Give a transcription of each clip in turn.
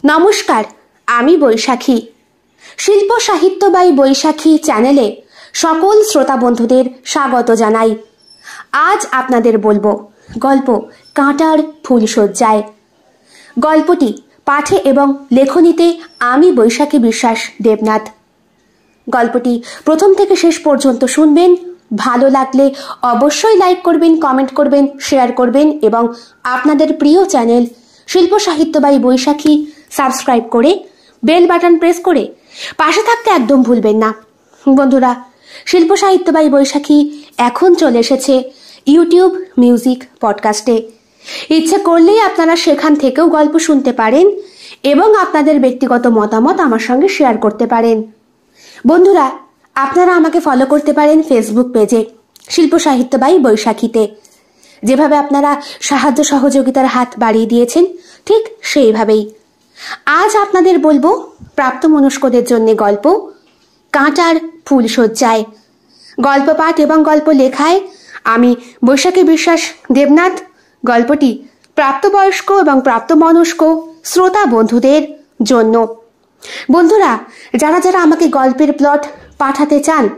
নমস্কার, আমি বৈশাখী। শিল্প সাহিত্য বাই বৈশাখী চ্যানেলে সকল শ্রোতা বন্ধুদের স্বাগত জানাই। আজ আপনাদের বলব, গল্প কাঁটার ফুলসজ্জায় গল্পটি পাঠে এবং লেখনীতে আমি বৈশাখী বিশ্বাস দেবনাথ। গল্পটি প্রথম থেকে শেষ পর্যন্ত শুনবেন, ভালো লাগলে অবশ্যই লাইক করবেন, কমেন্ট করবেন, শেয়ার করবেন এবং আপনাদের প্রিয় channel Shilpa Sahitya by Baishakhi subscribe করে, বেল বাটন প্রেস করে পাশে থাকতে একদম ভুলবেন না। বন্ধুরা, শিল্প সাহিত্য বাই বৈশাখী এখন চলে এসেছে ইউটিউব মিউজিক পডকাস্টে। ইচ্ছে করলেই আপনারা সেখান থেকেও গল্প শুনতে পারেন এবং আপনাদের ব্যক্তিগত মতামত আমার সঙ্গে শেয়ার করতে পারেন। বন্ধুরা, আপনারা আমাকে ফলো করতে পারেন ফেসবুক পেজে শিল্প সাহিত্য বাই বৈশাখীতে। যেভাবে আপনারা সাহায্য সহযোগিতার হাত বাড়িয়ে দিয়েছেন, ঠিক সেইভাবেই। আজ আপনাদের বলব প্রাপ্তমনস্কদের জন্য গল্প কাঁটার ফুল সজ্জায় গল্প পাঠ এবং গল্প লেখায় আমি বৈশাখী বিশ্বাস দেবনাথ। গল্পটি প্রাপ্তবয়স্ক এবং প্রাপ্তমনস্ক শ্রোতা বন্ধুদের জন্য। বন্ধুরা, যারা যারা আমাকে গল্পের প্লট পাঠাতে চান,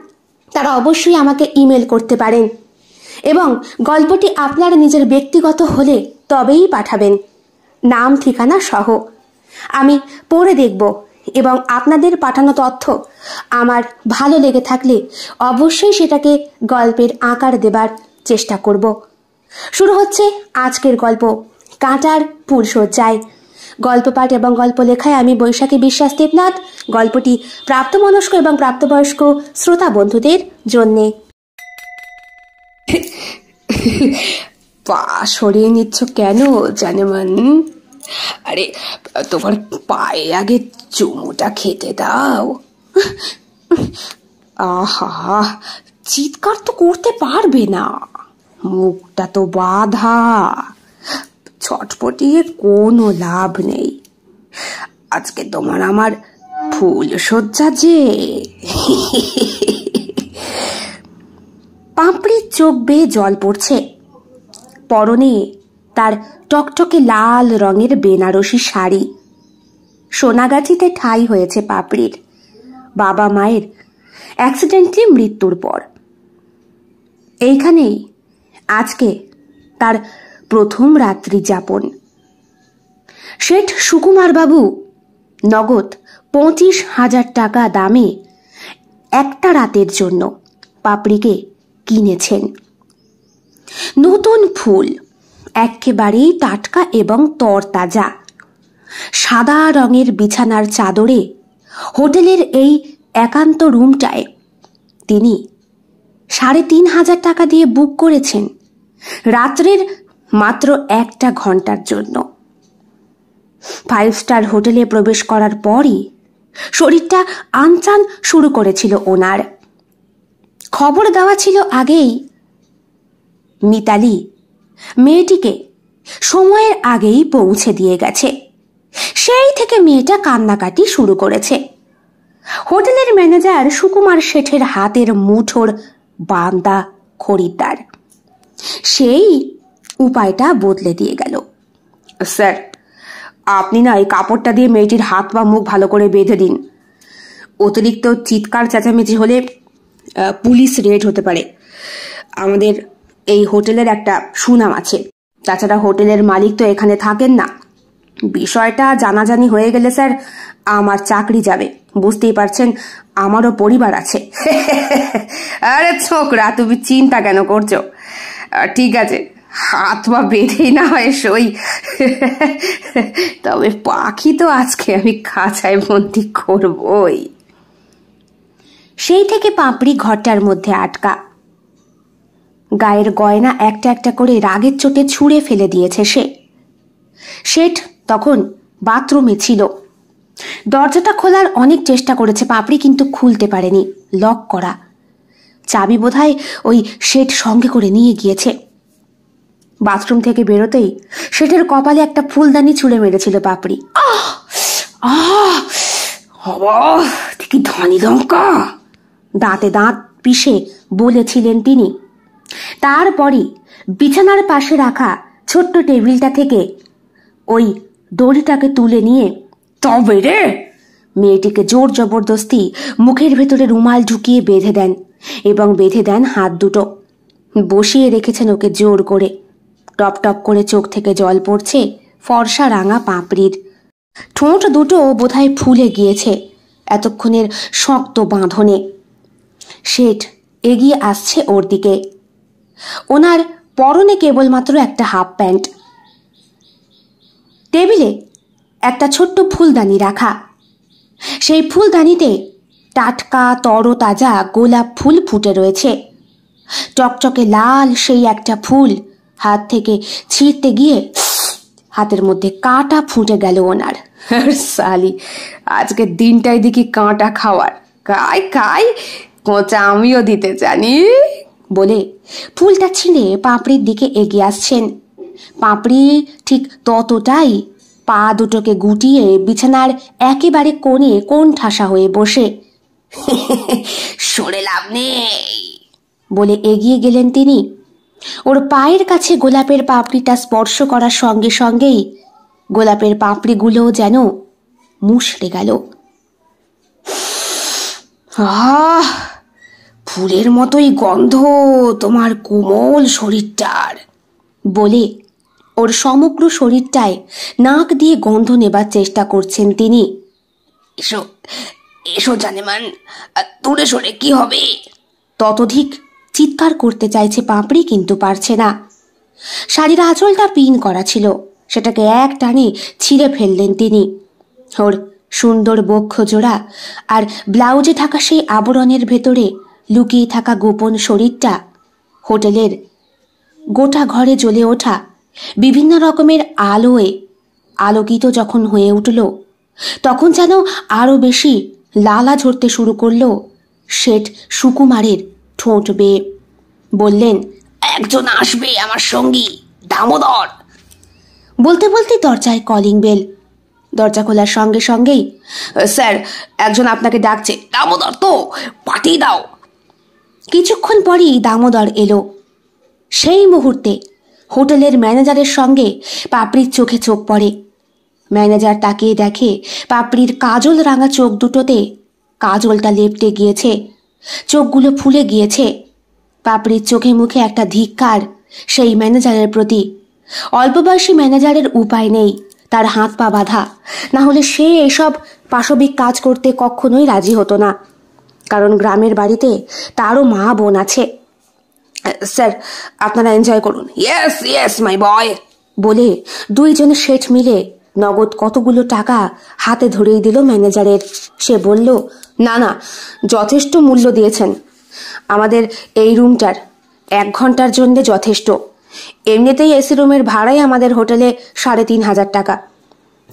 তারা অবশ্যই আমাকে ইমেল করতে পারেন এবং গল্পটি আপনার নিজের ব্যক্তিগত হলে তবেই পাঠাবেন। নাম, ঠিকানা সহ। আমি পড়ে দেখব এবং আপনাদের পাঠানো তথ্য আমার ভালো লেগে থাকলে অবশ্যই সেটাকে গল্পের আকার দেবার চেষ্টা করব। শুরু হচ্ছে আজকের গল্প, কাঁটার ফুল সজ্জায় গল্প পাঠ এবং গল্প লেখায় আমি বৈশাখী বিশ্বাস দেবনাথ। গল্পটি প্রাপ্তমনস্ক এবং প্রাপ্তবয়স্ক শ্রোতা বন্ধুদের জন্যে। পা সরিয়ে নিচ্ছ কেন, জানেমান? আরে, তোমার পায়ে আগে চুমুটা খেতে দাও। আহা, চিৎকার তো করতে পারবে না। মুখটা তো বাধা। ছটপটিয়ে কোনো লাভ নেই। আজকে তোমার আমার ফুল সজ্জা যে। পাঁপড়ির চোখ বেয়ে জল পড়ছে। পরনে তার টকটকে লাল রঙের বেনারসি শাড়ি। সোনাগাছিতে ঠাই হয়েছে পাপড়ির। বাবা মায়ের অ্যাক্সিডেন্টলি মৃত্যুর পর। এইখানেই আজকে তার প্রথম রাত্রি যাপন। শেঠ সুকুমার বাবু নগদ পঁচিশ হাজার টাকা দামে একটা রাতের জন্য পাপড়িকে কিনেছেন। নতুন ফুল একেবারেই টাটকা এবং তরতাজা। সাদা রঙের বিছানার চাদরে, হোটেলের এই একান্ত রুমটায় তিনি সাড়ে তিন হাজার টাকা দিয়ে বুক করেছেন রাত্রের মাত্র একটা ঘণ্টার জন্য। ফাইভ স্টার হোটেলে প্রবেশ করার পরই শরীরটা আনচান শুরু করেছিল ওনার। খবর দেওয়া ছিল আগেই, মিতালি মেয়েটিকে সময়ের আগেই পৌঁছে দিয়ে গেছে। সেই থেকে মেয়েটা কান্নাকাটি শুরু করেছে। হোটেলের ম্যানেজার সুকুমার শেঠের হাতের মুঠোর বান্দা খরিদ্দার। সেই উপায়টা বদলে দিয়ে গেল। স্যার, আপনি না এই কাপড়টা দিয়ে মেয়েটির হাত বা মুখ ভালো করে বেঁধে দিন। অতিরিক্ত চিৎকার চেঁচামেচি হলে পুলিশ রেড হতে পারে। আমাদের এই হোটেলের একটা সুনাম আছে। তাছাড়া হোটেলের মালিক তো এখানে থাকেন না। বিষয়টা জানাজানি হয়ে গেলে স্যার, আমার চাকরি যাবে। বুঝতেই পারছেন, আমারও পরিবার আছে। আরে ছোকরা, তুমি চিন্তা কেন করছ? ঠিক আছে, হাত পা বেঁধেই না হয় সই। তবে পাখি তো আজকে আমি খাঁচায় বন্দি করবই। সেই থেকে পাপড়ি ঘরটার মধ্যে আটকা গায়ের গয়না একটা একটা করে রাগের চোটে ছুঁড়ে ফেলে দিয়েছে সে। শেঠ তখন বাথরুমে ছিল। দরজাটা খোলার অনেক চেষ্টা করেছে, পাপড়ি কিন্তু খুলতে পারেনি। লক করা। চাবি বোধহয় ওই শেঠ সঙ্গে করে নিয়ে গিয়েছে। বাথরুম থেকে বেরোতেই শেঠের কপালে একটা ফুলদানি ছুঁড়ে মেরেছিল পাপড়ি। কি ধনী দাঁতে দাঁত পিষে বলেছিলেন তিনি। তারপরই বিছানার পাশে রাখা ছোট্ট টেবিলটা থেকে ওই দড়িটাকে তুলে নিয়ে, তবে রে! মেয়েটিকে জোর জবরদস্তি মুখের ভেতরে রুমাল ঢুকিয়ে বেঁধে দেন এবং বেঁধে দেন হাত দুটো। বসিয়ে রেখেছেন ওকে জোর করে। টপ টপ করে চোখ থেকে জল পড়ছে ফর্সা রাঙা পাপড়ির। ঠোঁট দুটো বোধহয় ফুলে গিয়েছে এতক্ষণের শক্ত বাঁধনে। শেঠ এগিয়ে আসছে ওর দিকে। ওনার পরনে কেবলমাত্র একটা হাফ প্যান্ট। টেবিলে একটা ছোট্ট ফুলদানি রাখা। সেই ফুলদানিতে টাটকা, তরতাজা গোলাপ ফুল ফুটে রয়েছে। চকচকে লাল সেই একটা ফুল হাত থেকে ছিঁড়তে গিয়ে হাতের মধ্যে কাঁটা ফুটে গেল ওনার। সালি আজকের দিনটাই দেখি কাঁটা খাওয়ার। কাই কাই, কোঁচা আমিও দিতে জানি। বলে ফুলটা ছিঁড়ে পাপড়ির দিকে এগিয়ে আসছেন। পাপড়ি ঠিক ততটাই পা দুটোকে গুটিয়ে বিছানার একেবারে কোণে কোণ ঠাসা হয়ে বসে। সরে লাভ নেই। বলে এগিয়ে গেলেন তিনি। ওর পায়ের কাছে গোলাপের পাপড়িটা স্পর্শ করার সঙ্গে সঙ্গেই গোলাপের পাপড়িগুলো যেন মুশড়ে গেল। আহ! ফুলের মতোই গন্ধ তোমার কোমল শরীরটার। বলে ওর সমগ্র শরীরটায় নাক দিয়ে গন্ধ নেবার চেষ্টা করছেন তিনি। এসো এসো জানেমান দূরে সরে কি হবে? ততধিক চিৎকার করতে চাইছে পাপড়ি কিন্তু পারছে না। শাড়ির আঁচলটা পিন করা ছিল, সেটাকে এক টানে ছিঁড়ে ফেললেন তিনি। ওর সুন্দর বক্ষ জোড়া আর ব্লাউজে থাকা সেই আবরণের ভেতরে লুকিয়ে থাকা গোপন শরীরটা হোটেলের গোটা ঘরে জ্বলে ওঠা, বিভিন্ন রকমের আলোয় আলোকিত যখন হয়ে উঠল, তখন যেন আরও বেশি লালা ঝরতে শুরু করল শেঠ সুকুমারের ঠোঁট বেয়ে। বললেন, একজন আসবে আমার সঙ্গী, দামোদর। বলতে বলতে দরজায় কলিং বেল দরজা খোলার সঙ্গে সঙ্গেই, স্যার, একজন আপনাকে ডাকছে, দামোদর তো, পাঠিয়ে দাও। কিছুক্ষণ পরেই দামোদর এলো। সেই মুহূর্তে হোটেলের ম্যানেজারের সঙ্গে পাপড়ির চোখে চোখ পড়ে। ম্যানেজার তাকিয়ে দেখে পাপড়ির কাজল রাঙা চোখ দুটোতে কাজলটা লেপটে গিয়েছে, চোখগুলো ফুলে গিয়েছে। পাপড়ির চোখে মুখে একটা ধিক্কার সেই ম্যানেজারের প্রতি। অল্প বয়সী ম্যানেজারের উপায় নেই, তার হাত পা বাঁধা। না হলে সে এসব পাশবিক কাজ করতে কখনোই রাজি হতো না। কারণ গ্রামের বাড়িতে তারও মা বোন আছে। স্যার, আপনারা এনজয় করুন। ইয়েস ইয়েস মাই বয় বলে দুইজনে শেঠ মিলে নগদ কতগুলো টাকা হাতে ধরিয়ে দিল ম্যানেজারের। সে বলল, না না, যথেষ্ট মূল্য দিয়েছেন। আমাদের এই রুমটার এক ঘণ্টার জন্যে যথেষ্ট। এমনিতেই এসি রুমের ভাড়াই আমাদের হোটেলে সাড়ে তিন হাজার টাকা।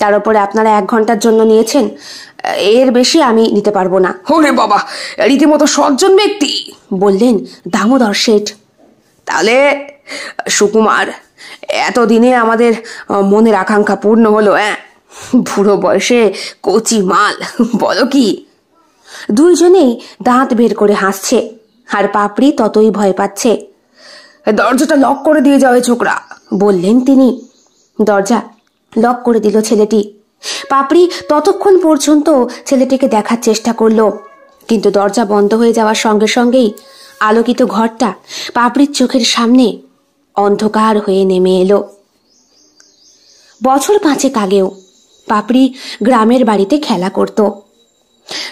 তার উপরে আপনারা এক ঘণ্টার জন্য নিয়েছেন এর বেশি আমি নিতে পারব না। ওরে বাবা রীতিমতো সজ্জন ব্যক্তি। বললেন দামোদর শেঠ। তাহলে সুকুমার এতদিনে আমাদের মনের আকাঙ্ক্ষা পূর্ণ হলো হ্যাঁ? বুড়ো বয়সে কচি মাল বলো কি? দুইজনেই দাঁত বের করে হাসছে আর পাপড়ি ততই ভয় পাচ্ছে। দরজাটা লক করে দিয়ে যাবে ছোকরা। বললেন তিনি দরজা লক করে দিল ছেলেটি। পাপড়ি ততক্ষণ পর্যন্ত ছেলেটিকে দেখার চেষ্টা করল। কিন্তু দরজা বন্ধ হয়ে যাওয়ার সঙ্গে সঙ্গেই আলোকিত ঘরটা পাপড়ির চোখের সামনে অন্ধকার হয়ে নেমে এলো। বছর পাঁচেক আগেও পাপড়ি গ্রামের বাড়িতে খেলা করত।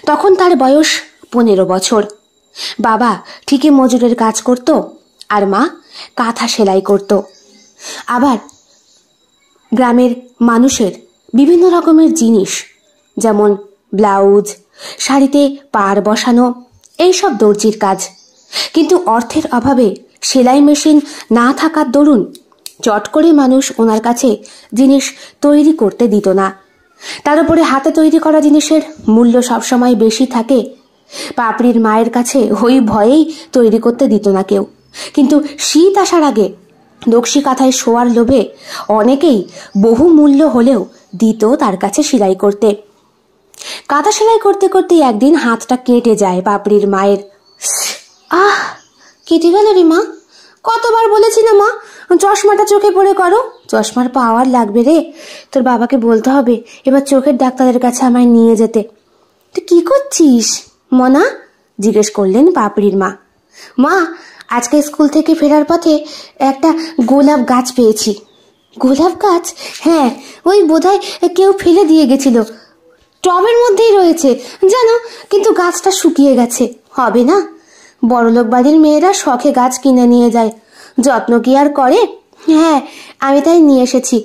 তখন তার বয়স পনেরো বছর। বাবা ঠিকই মজুরের কাজ করত আর মা কাঁথা সেলাই করত। আবার গ্রামের মানুষের বিভিন্ন রকমের জিনিস, যেমন ব্লাউজ, শাড়িতে পার বসানো, এইসব দর্জির কাজ। কিন্তু অর্থের অভাবে সেলাই মেশিন না থাকার দরুন চট করে মানুষ ওনার কাছে জিনিস তৈরি করতে দিত না। তার উপরে হাতে তৈরি করা জিনিসের মূল্য সবসময় বেশি থাকে। পাপড়ির মায়ের কাছে ওই ভয়েই তৈরি করতে দিত না কেউ। কিন্তু শীত আসার আগে নকশি কাঁথায় শোয়ার লোভে অনেকেই বহু মূল্য হলেও দিত তার কাছে সেলাই করতে। কাঁথা সেলাই করতে করতে একদিন হাতটা কেটে যায় পাপড়ির মায়ের। আহ কেটে গেল রে মা? কতবার বলেছি না মা? চশমাটা চোখে পড়ে করো। চশমার পাওয়ার লাগবে রে। তোর বাবাকে বলতে হবে, এবার চোখের ডাক্তারের কাছে আমায় নিয়ে যেতে। তুই কি করছিস? মনা, জিজ্ঞেস করলেন পাপড়ির মা। মা আজকে স্কুল থেকে ফেরার পথে একটা গোলাপ গাছ পেয়েছি। গোলাপ গাছ? হ্যাঁ ওই বোধহয় কেউ ফেলে দিয়ে গেছিল। টবের মধ্যেই রয়েছে, জানো, কিন্তু গাছটা শুকিয়ে গেছে। হবে না? বড়লোক বাড়ির মেয়েরা শখে গাছ কিনে নিয়ে যায়। যত্ন কি আর করে? হ্যাঁ আমি তাই নিয়ে এসেছি।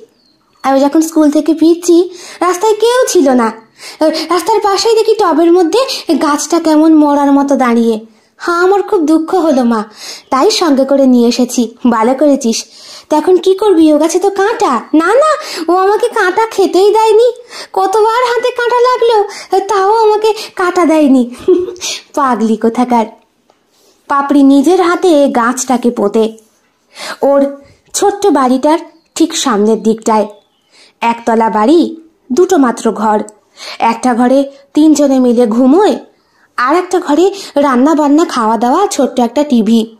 আমি যখন স্কুল থেকে ফিরছি, রাস্তায় কেউ ছিল না। রাস্তার পাশেই দেখি টবের মধ্যে গাছটা কেমন মরার মতো দাঁড়িয়ে। হ্যাঁ আমার খুব দুঃখ হলো, মা। তাই সঙ্গে করে নিয়ে এসেছি। ভালো করেছিস। তা এখন কি করবি? ও গাছে তো কাঁটা। না না, ও আমাকে কাঁটা খেতেই দেয়নি। কতবার হাতে কাঁটা লাগল, তাও আমাকে কাঁটা দেয়নি। পাগলি কোথাকার। পাপড়ি নিজের হাতে গাছটাকে পোতে। ওর ছোট্ট বাড়িটার ঠিক সামনের দিকটায়। একতলা বাড়ি, দুটো মাত্র ঘর। একটা ঘরে তিনজনে মিলে ঘুমোয় আর একটা ঘরে রান্না বান্না, খাওয়া দাওয়া, ছোট্ট একটা টিভি।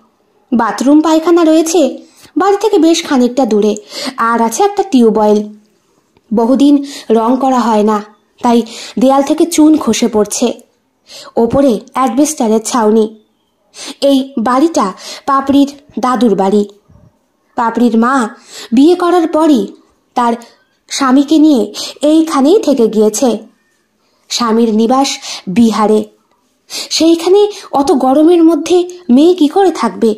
বাথরুম, পায়খানা রয়েছে। বাড়ি থেকে বেশ খানিকটা দূরে। আর আছে একটা টিউবওয়েল বহুদিন রং করা হয় না, তাই দেয়াল থেকে চুন খসে পড়ছে। ওপরে অ্যাডবেস্টারের ছাউনি। এই বাড়িটা পাপড়ির দাদুর বাড়ি। পাপড়ির মা বিয়ে করার পরই তার স্বামীকে নিয়ে এইখানেই থেকে গিয়েছে। স্বামীর নিবাস বিহারে। সেইখানে অত গরমের মধ্যে মেয়ে কি করে থাকবে?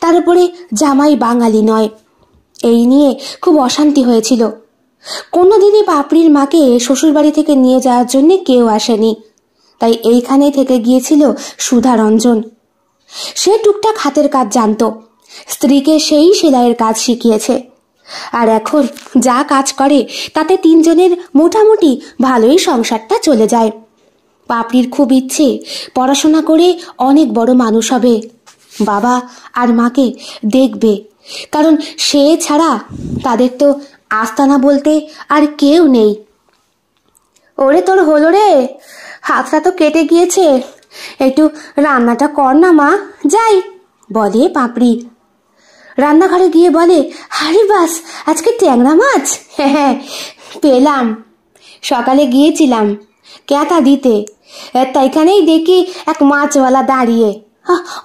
তার উপরে জামাই বাঙালি নয়। এই নিয়ে খুব অশান্তি হয়েছিল। কোনোদিনই পাপড়ির মাকে শ্বশুরবাড়ি থেকে নিয়ে যাওয়ার জন্য কেউ আসেনি। তাই এইখানে থেকে গিয়েছিল সুধা রঞ্জন সে টুকটাক হাতের কাজ জানত। স্ত্রীকে সেই সেলাইয়ের কাজ শিখিয়েছে। আর এখন যা কাজ করে, তাতে তিনজনের মোটামুটি ভালোই সংসারটা চলে যায়। পাপড়ির খুব ইচ্ছে, পড়াশোনা করে অনেক বড় মানুষ হবে। বাবা আর মাকে দেখবে, কারণ সে ছাড়া তাদের তো আস্তানা বলতে আর কেউ নেই। ওরে তোর হলো রে, হাতটা তো কেটে গিয়েছে। একটু রান্নাটা কর না মা, যাই, বলে পাপড়ি রান্নাঘরে গিয়ে বলে হারি বাস, আজকে ট্যাংরা মাছ? হ্যাঁ হ্যাঁ পেলাম। সকালে গিয়েছিলাম ক্যাতা দিতে। তাইখানেই দেখি এক মাছওয়ালা দাঁড়িয়ে।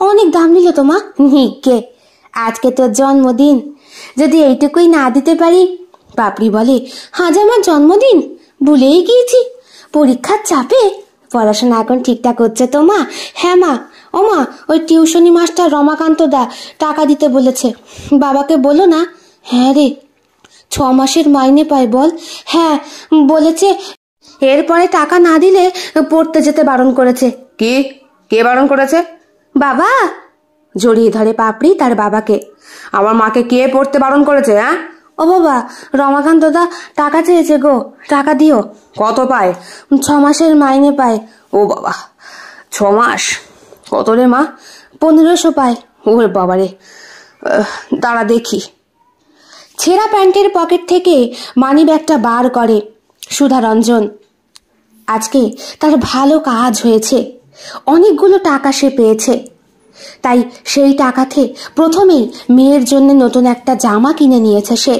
অনেক দাম নিল তো মা? নিকে। আজকে তোর জন্মদিন। যদি এইটুকুই না দিতে পারি? পাপড়ি বলে আজ আমার জন্মদিন। ভুলেই গিয়েছি। পরীক্ষার চাপে। পড়াশোনা এখন ঠিকঠাক হচ্ছে তো মা? হ্যাঁ মা। ও মা, ওই টিউশনি মাস্টার রমাকান্ত দা টাকা দিতে বলেছে। বাবাকে বলো না? হ্যাঁ রে। ছ মাসের মাইনে পায় বল? হ্যাঁ বলেছে এরপরে টাকা না দিলে পড়তে যেতে বারণ করেছে। কি? কে বারণ করেছে? বাবা! জড়িয়ে ধরে পাপড়ি তার বাবাকে। আমার মাকে কে পড়তে বারণ করেছে হ্যাঁ? ও বাবা রমাকান্ত দা টাকা চেয়েছে গো। টাকা দিও। কত পায়? ছ মাসের মাইনে পায়। ও বাবা ছ মাস? কত রে মা? পনেরোশো পায়। ওরে বাবা রে। দাঁড়া দেখি। ছেঁড়া প্যান্টের পকেট থেকে মানি ব্যাগটা বার করে সুধা রঞ্জন আজকে তার ভালো কাজ হয়েছে। অনেকগুলো টাকা সে পেয়েছে। তাই সেই টাকাতে প্রথমেই মেয়ের জন্য নতুন একটা জামা কিনে নিয়েছে সে।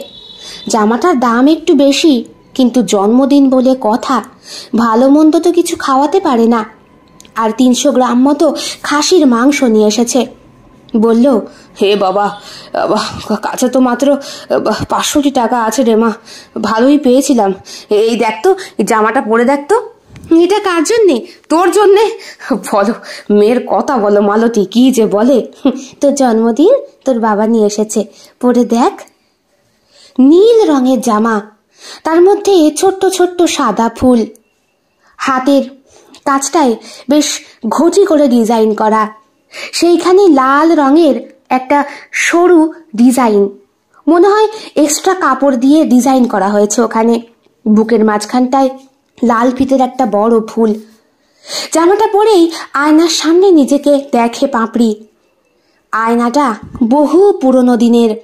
জামাটার দাম একটু বেশি, কিন্তু জন্মদিন বলে কথা ভালো মন্দ তো কিছু খাওয়াতে পারে না। আর তিনশো গ্রাম মতো খাসির মাংস নিয়ে এসেছে। বলল, হে বাবা কাছে তো মাত্র পাঁচশোটি টাকা আছে রে মা, ভালোই পেয়েছিলাম। এই দেখ তো, জামাটা পরে দেখ তো। এটা কার জন্যে? তোর জন্যে? বলো, মেয়ের কথা বলো, মালতী, কি যে বলে? তোর জন্মদিন তোর বাবা নিয়ে এসেছে। পরে দেখ, নীল রঙের জামা, তার মধ্যে ছোট্ট ছোট্ট সাদা ফুল। হাতের কাজটায় বেশ ঘটি করে ডিজাইন করা। সেইখানে লাল রঙের একটা সরু ডিজাইন। মনে হয় এক্সট্রা কাপড় দিয়ে ডিজাইন করা হয়েছে ওখানে। বুকের মাঝখানটায় লাল ফিতের একটা বড় ফুল। জামাটা পরেই আয়নার সামনে নিজেকে দেখে পাপড়ি। আয়নাটা বহু পুরনো দিনের।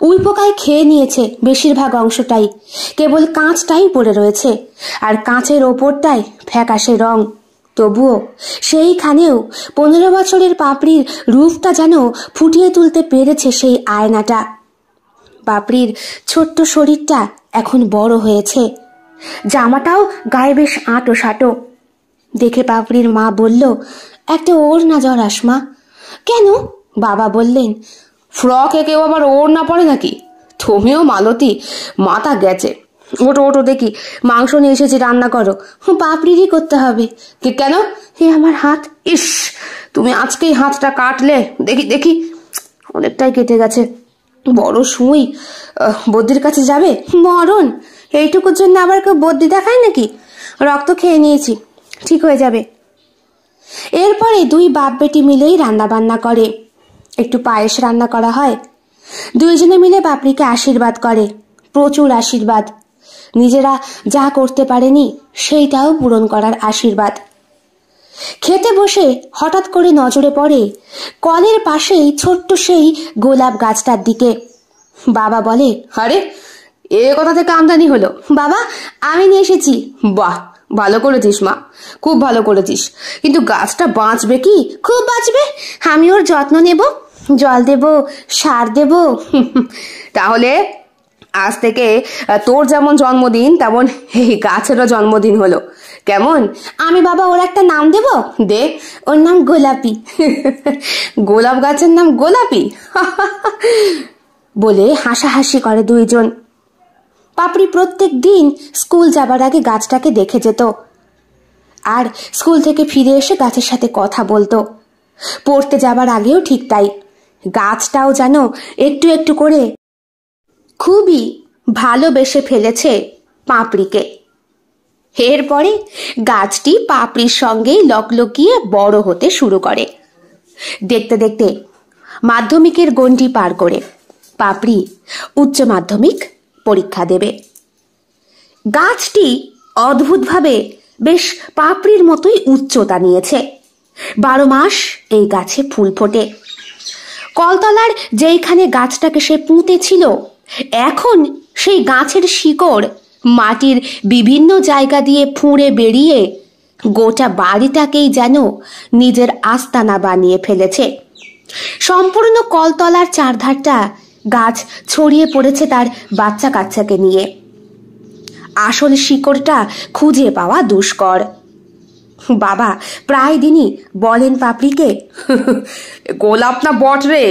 উই পোকায় খেয়ে নিয়েছে বেশিরভাগ অংশটাই। কেবল কাঁচটাই পড়ে রয়েছে আর কাঁচের ওপরটায় ফ্যাকাশে রং। তবুও সেইখানেও পনেরো বছরের পাপড়ির রূপটা যেন ফুটিয়ে তুলতে পেরেছে সেই আয়নাটা। পাপড়ির ছোট্ট শরীরটা এখন বড় হয়েছে। জামাটাও গায়ে বেশ আঁটো সাঁটো। দেখে পাপড়ির মা বলল একটা ওর না জরাস মা। কেন? বাবা বললেন ফ্রকে কেউ আবার ওর না পড়ে নাকি? তুমিও মালতী মাথা গেছে। ওটো ওটো দেখি মাংস নিয়ে এসেছি রান্না করো। পাপড়িরই করতে হবে। কে কেন? হে আমার হাত ইস তুমি আজকেই হাতটা কাটলে। দেখি দেখি অনেকটাই কেটে গেছে। বড় সুই আহ, বদ্যির কাছে যাবে? মরণ এইটুকুর জন্য আবার কেউ বদ্যি দেখায় নাকি? রক্ত খেয়ে নিয়েছি, ঠিক হয়ে যাবে। এরপরে দুই বাপ বেটি মিলেই রান্না বান্না করে। একটু পায়েস রান্না করা হয়। দুইজনে মিলে বাপরিকে আশীর্বাদ করে, প্রচুর আশীর্বাদ। নিজেরা যা করতে পারেনি, সেইটাও পূরণ করার আশীর্বাদ। খেতে বসে হঠাৎ করে নজরে পড়ে কলের পাশেই ছোট্ট সেই গোলাপ গাছটার দিকে। বাবা বলে, আরে এ কথা থেকে আমদানি হলো। বাবা, আমি নিয়ে এসেছি। বাহ, ভালো করেছিস মা, খুব ভালো করেছিস। কিন্তু গাছটা বাঁচবে কি? খুব বাঁচবে? আমি ওর যত্ন নেব, জল দেব, সার দেব। তাহলে আজ থেকে তোর যেমন জন্মদিন, তেমন এই গাছেরও জন্মদিন হলো। কেমন? আমি বাবা ওর একটা নাম দেব? দে, ওর নাম গোলাপি। গোলাপ গাছের নাম গোলাপি? বলে হাসাহাসি করে দুইজন। পাপড়ি প্রত্যেক দিন স্কুল যাবার আগে গাছটাকে দেখে যেত। আর স্কুল থেকে ফিরে এসে গাছের সাথে কথা বলতো। পড়তে যাবার আগেও ঠিক তাই। গাছটাও যেন একটু একটু করে খুবই ভালোবেসে ফেলেছে পাপড়িকে। এরপরে গাছটি পাপড়ির সঙ্গেই লকলকিয়ে বড় হতে শুরু করে। দেখতে দেখতে মাধ্যমিকের গণ্ডি পার করে পাপড়ি উচ্চ মাধ্যমিক পরীক্ষা দেবে। গাছটি অদ্ভুতভাবে বেশ পাপড়ির মতোই উচ্চতা নিয়েছে। বারো মাস এই গাছে ফুল ফোটে। কলতলার যেইখানে গাছটাকে সে পুঁতেছিল এখন সেই গাছের শিকড় মাটির বিভিন্ন জায়গা দিয়ে ফুঁড়ে বেরিয়ে গোটা বাড়িটাকেই যেন নিজের আস্তানা বানিয়ে ফেলেছে। সম্পূর্ণ কলতলার চারধারটা গাছ ছড়িয়ে পড়েছে তার বাচ্চা কাচ্চাকে নিয়ে। আসল শিকড়টা খুঁজে পাওয়া দুষ্কর। বাবা প্রায় দিনই বলেন পাপড়িকে গোলাপ না বট রে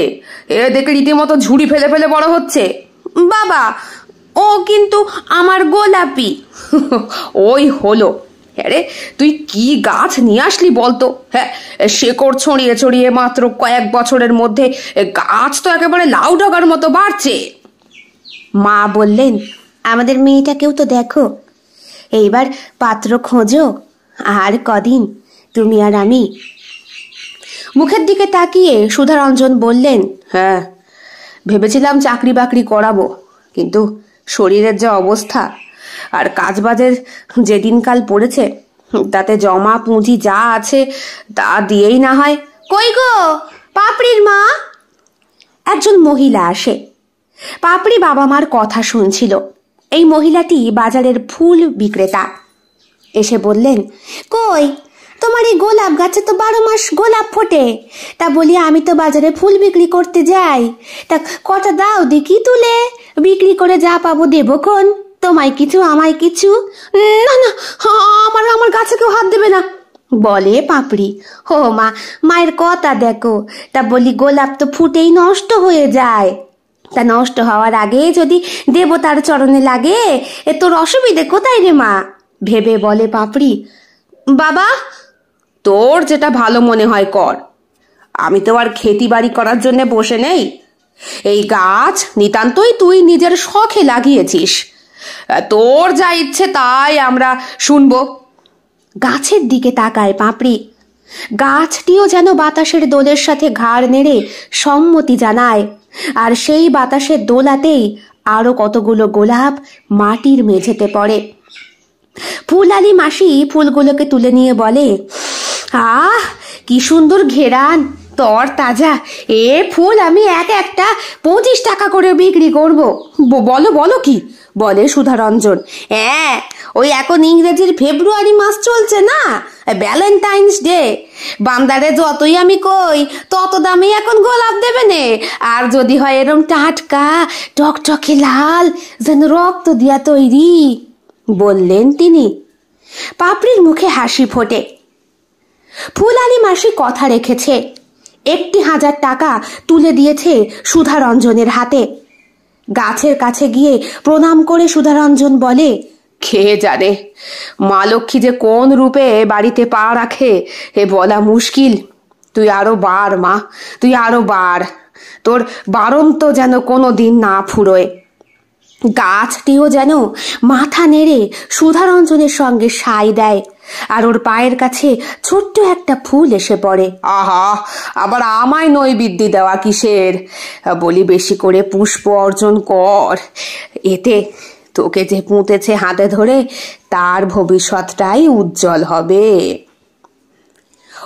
এ দেখে রীতিমতো ঝুড়ি ফেলে ফেলে বড় হচ্ছে। বাবা ও কিন্তু আমার গোলাপি। ওই হলো। আরে তুই কি গাছ নিয়ে আসলি বলতো হ্যাঁ শেকড় ছড়িয়ে ছড়িয়ে মাত্র কয়েক বছরের মধ্যে গাছ তো একেবারে লাউ ডগার মতো বাড়ছে। মা বললেন আমাদের মেয়েটাকেও তো দেখো। এইবার পাত্র খোঁজো আর কদিন তুমি আর আমি। মুখের দিকে তাকিয়ে সুধারঞ্জন বললেন হ্যাঁ ভেবেছিলাম চাকরি বাকরি করাবো কিন্তু শরীরের যে অবস্থা আর কাজবাজের যে দিনকাল পড়েছে তাতে জমা পুঁজি যা আছে তা দিয়েই না হয়। কই গো? পাপড়ির মা? একজন মহিলা আসে। পাপড়ি বাবা মার কথা শুনছিল। এই মহিলাটি বাজারের ফুল বিক্রেতা। এসে বললেন কই? তোমার এই গোলাপ গাছে তো বারো মাস গোলাপ ফোটে। তা বলি আমি তো বাজারে ফুল বিক্রি করতে যাই। তা কটা দাও দেখি তুলে। বিক্রি করে যা পাবো দেবো কোন? তোমায় কিছু, আমায় কিছু? না না আমার আমার গাছে কেউ হাত দেবে না। বলে পাপড়ি। হো মা, মায়ের কথা দেখো। তা বলি, গোলাপ তো ফুটেই নষ্ট হয়ে যায়। তা নষ্ট হওয়ার আগে যদি দেবতার চরণে লাগে, এ তোর অসুবিধে কোথায় রে মা? ভেবে বলে পাপড়ি। বাবা, তোর যেটা ভালো মনে হয় কর। আমি তো আর খেতি বাড়ি করার জন্য বসে নেই। এই গাছ নিতান্তই তুই নিজের শখে লাগিয়েছিস। তোর যা ইচ্ছে তাই আমরা শুনব। গাছের দিকে তাকায় পাপড়ি। গাছটিও যেন বাতাসের দোলের সাথে ঘাড় নেড়ে সম্মতি জানায়। আর সেই বাতাসের দোলাতেই আরও কতগুলো গোলাপ মাটির মেঝেতে পড়ে। ফুলালি মাসি ফুলগুলোকে তুলে নিয়ে বলে, আহ, কি সুন্দর ঘেরান, তর তাজা। এ ফুল আমি এক একটা পঁচিশ টাকা করে বিক্রি করব। বলো বলো কি? বলে সুধারঞ্জন। হ্যাঁ ওই এখন ইংরেজির ফেব্রুয়ারি মাস চলছে না? Valentine's Day. বান্দারে যতই আমি কই, তত দামে এখন গোলাপ দেবে নে। আর যদি হয় এরম টাটকা, টকটকে লাল, যেন রক্ত দিয়া তৈরি, বললেন তিনি। পাপড়ির মুখে হাসি ফোটে। ফুলালি মাসি কথা রেখেছে। একটি হাজার টাকা তুলে দিয়েছে সুধারঞ্জনের হাতে। গাছের কাছে গিয়ে প্রণাম করে সুধারঞ্জন বলে খেয়ে জানে, মা লক্ষ্মী যে কোন রূপে বাড়িতে পা রাখে, এ বলা মুশকিল। তুই আরও বার, মা, তুই আরও বার। তোর বারন্ত যেন কোনো দিন না ফুরোয়। গাছটিও যেন মাথা নেড়ে সুধারঞ্জনের সঙ্গে সাই দেয়। আর ওর পায়ের কাছে ছোট্ট একটা ফুল এসে পড়ে। আহা, আবার আমায় নৈবিদ্যি দেওয়া কিসের? বলি, বেশি করে পুষ্প অর্জন কর। এতে তোকে যে পুঁতেছে হাতে ধরে, তার ভবিষ্যৎটাই উজ্জ্বল হবে।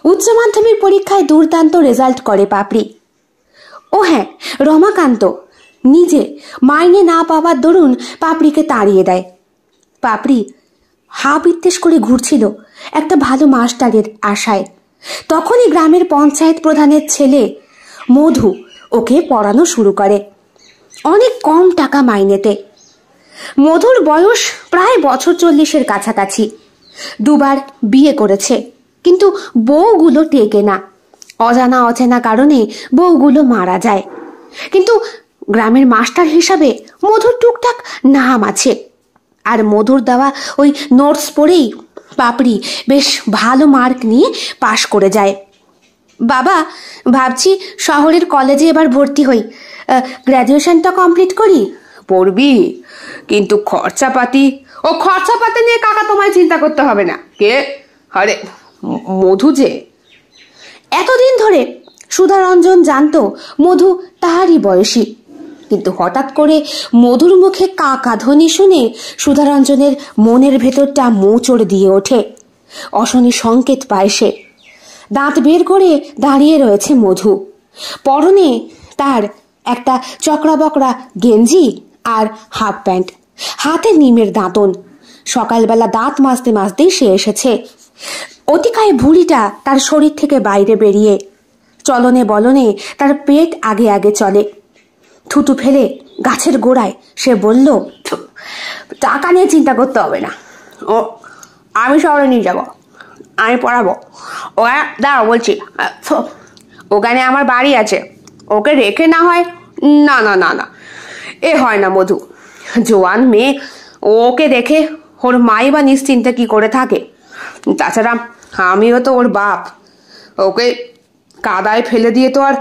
উচ্চ মাধ্যমিক পরীক্ষায় দুর্দান্ত রেজাল্ট করে পাপড়ি। ও হ্যাঁ রমাকান্ত। নিজে মাইনে না পাওয়ার দরুন পাপড়িকে তাড়িয়ে দেয়। পাপড়ি হা বিত্তেশ করে ঘুরছিল একটা ভালো মাস্টারের আশায়। তখনই গ্রামের পঞ্চায়েত প্রধানের ছেলে মধু ওকে পড়ানো শুরু করে। অনেক কম টাকা মাইনেতে। মধুর বয়স প্রায় বছর চল্লিশের কাছাকাছি। দুবার বিয়ে করেছে, কিন্তু বউগুলো টেকে না। অজানা অচেনা কারণে বউগুলো মারা যায়। কিন্তু গ্রামের মাস্টার হিসাবে মধুর টুকটাক নাম আছে। আর মধুর দেওয়া ওই নোটস পড়েই পাপড়ি বেশ ভালো মার্ক নিয়ে পাশ করে যায়। বাবা ভাবছি শহরের কলেজে এবার ভর্তি হই। গ্র্যাজুয়েশনটা কমপ্লিট করি? পড়বি কিন্তু খরচাপাতি ও খরচাপাতি নিয়ে কাকা তোমায় চিন্তা করতে হবে না। কে? আরে মধু যে। এতদিন ধরে সুধারঞ্জন জানতো মধু তাহারই বয়সী। কিন্তু হঠাৎ করে মধুর মুখে কাকা ধ্বনি শুনে সুধারঞ্জনের মনের ভেতরটা মোচড় দিয়ে ওঠে। অশনি সংকেত পায় সে। দাঁত বের করে দাঁড়িয়ে রয়েছে মধু। পরনে তার একটা চকরা বকরা গেঞ্জি আর হাফ প্যান্ট। হাতে নিমের দাঁতন। সকালবেলা দাঁত মাজতে মাজতেই সে এসেছে। অতিকায় ভুড়িটা তার শরীর থেকে বাইরে বেরিয়ে চলনে বলনে তার পেট আগে আগে চলে। থুতু ফেলে গাছের গোড়ায় সে বলল টাকা নিয়ে চিন্তা করতে হবে না। ও, আমি শহরে নিয়ে যাব, আমি পড়াবো। ও দাঁড়াও বলছি ওখানে আমার বাড়ি আছে। ওকে রেখে না হয়, না না না না, এ হয় না মধু। জোয়ান মেয়ে, ওকে দেখে ওর মাই বা নিশ্চিন্তে কি করে থাকে? তাছাড়া আমিও তো ওর বাপ। ওকে কাদায় ফেলে দিয়ে তো আর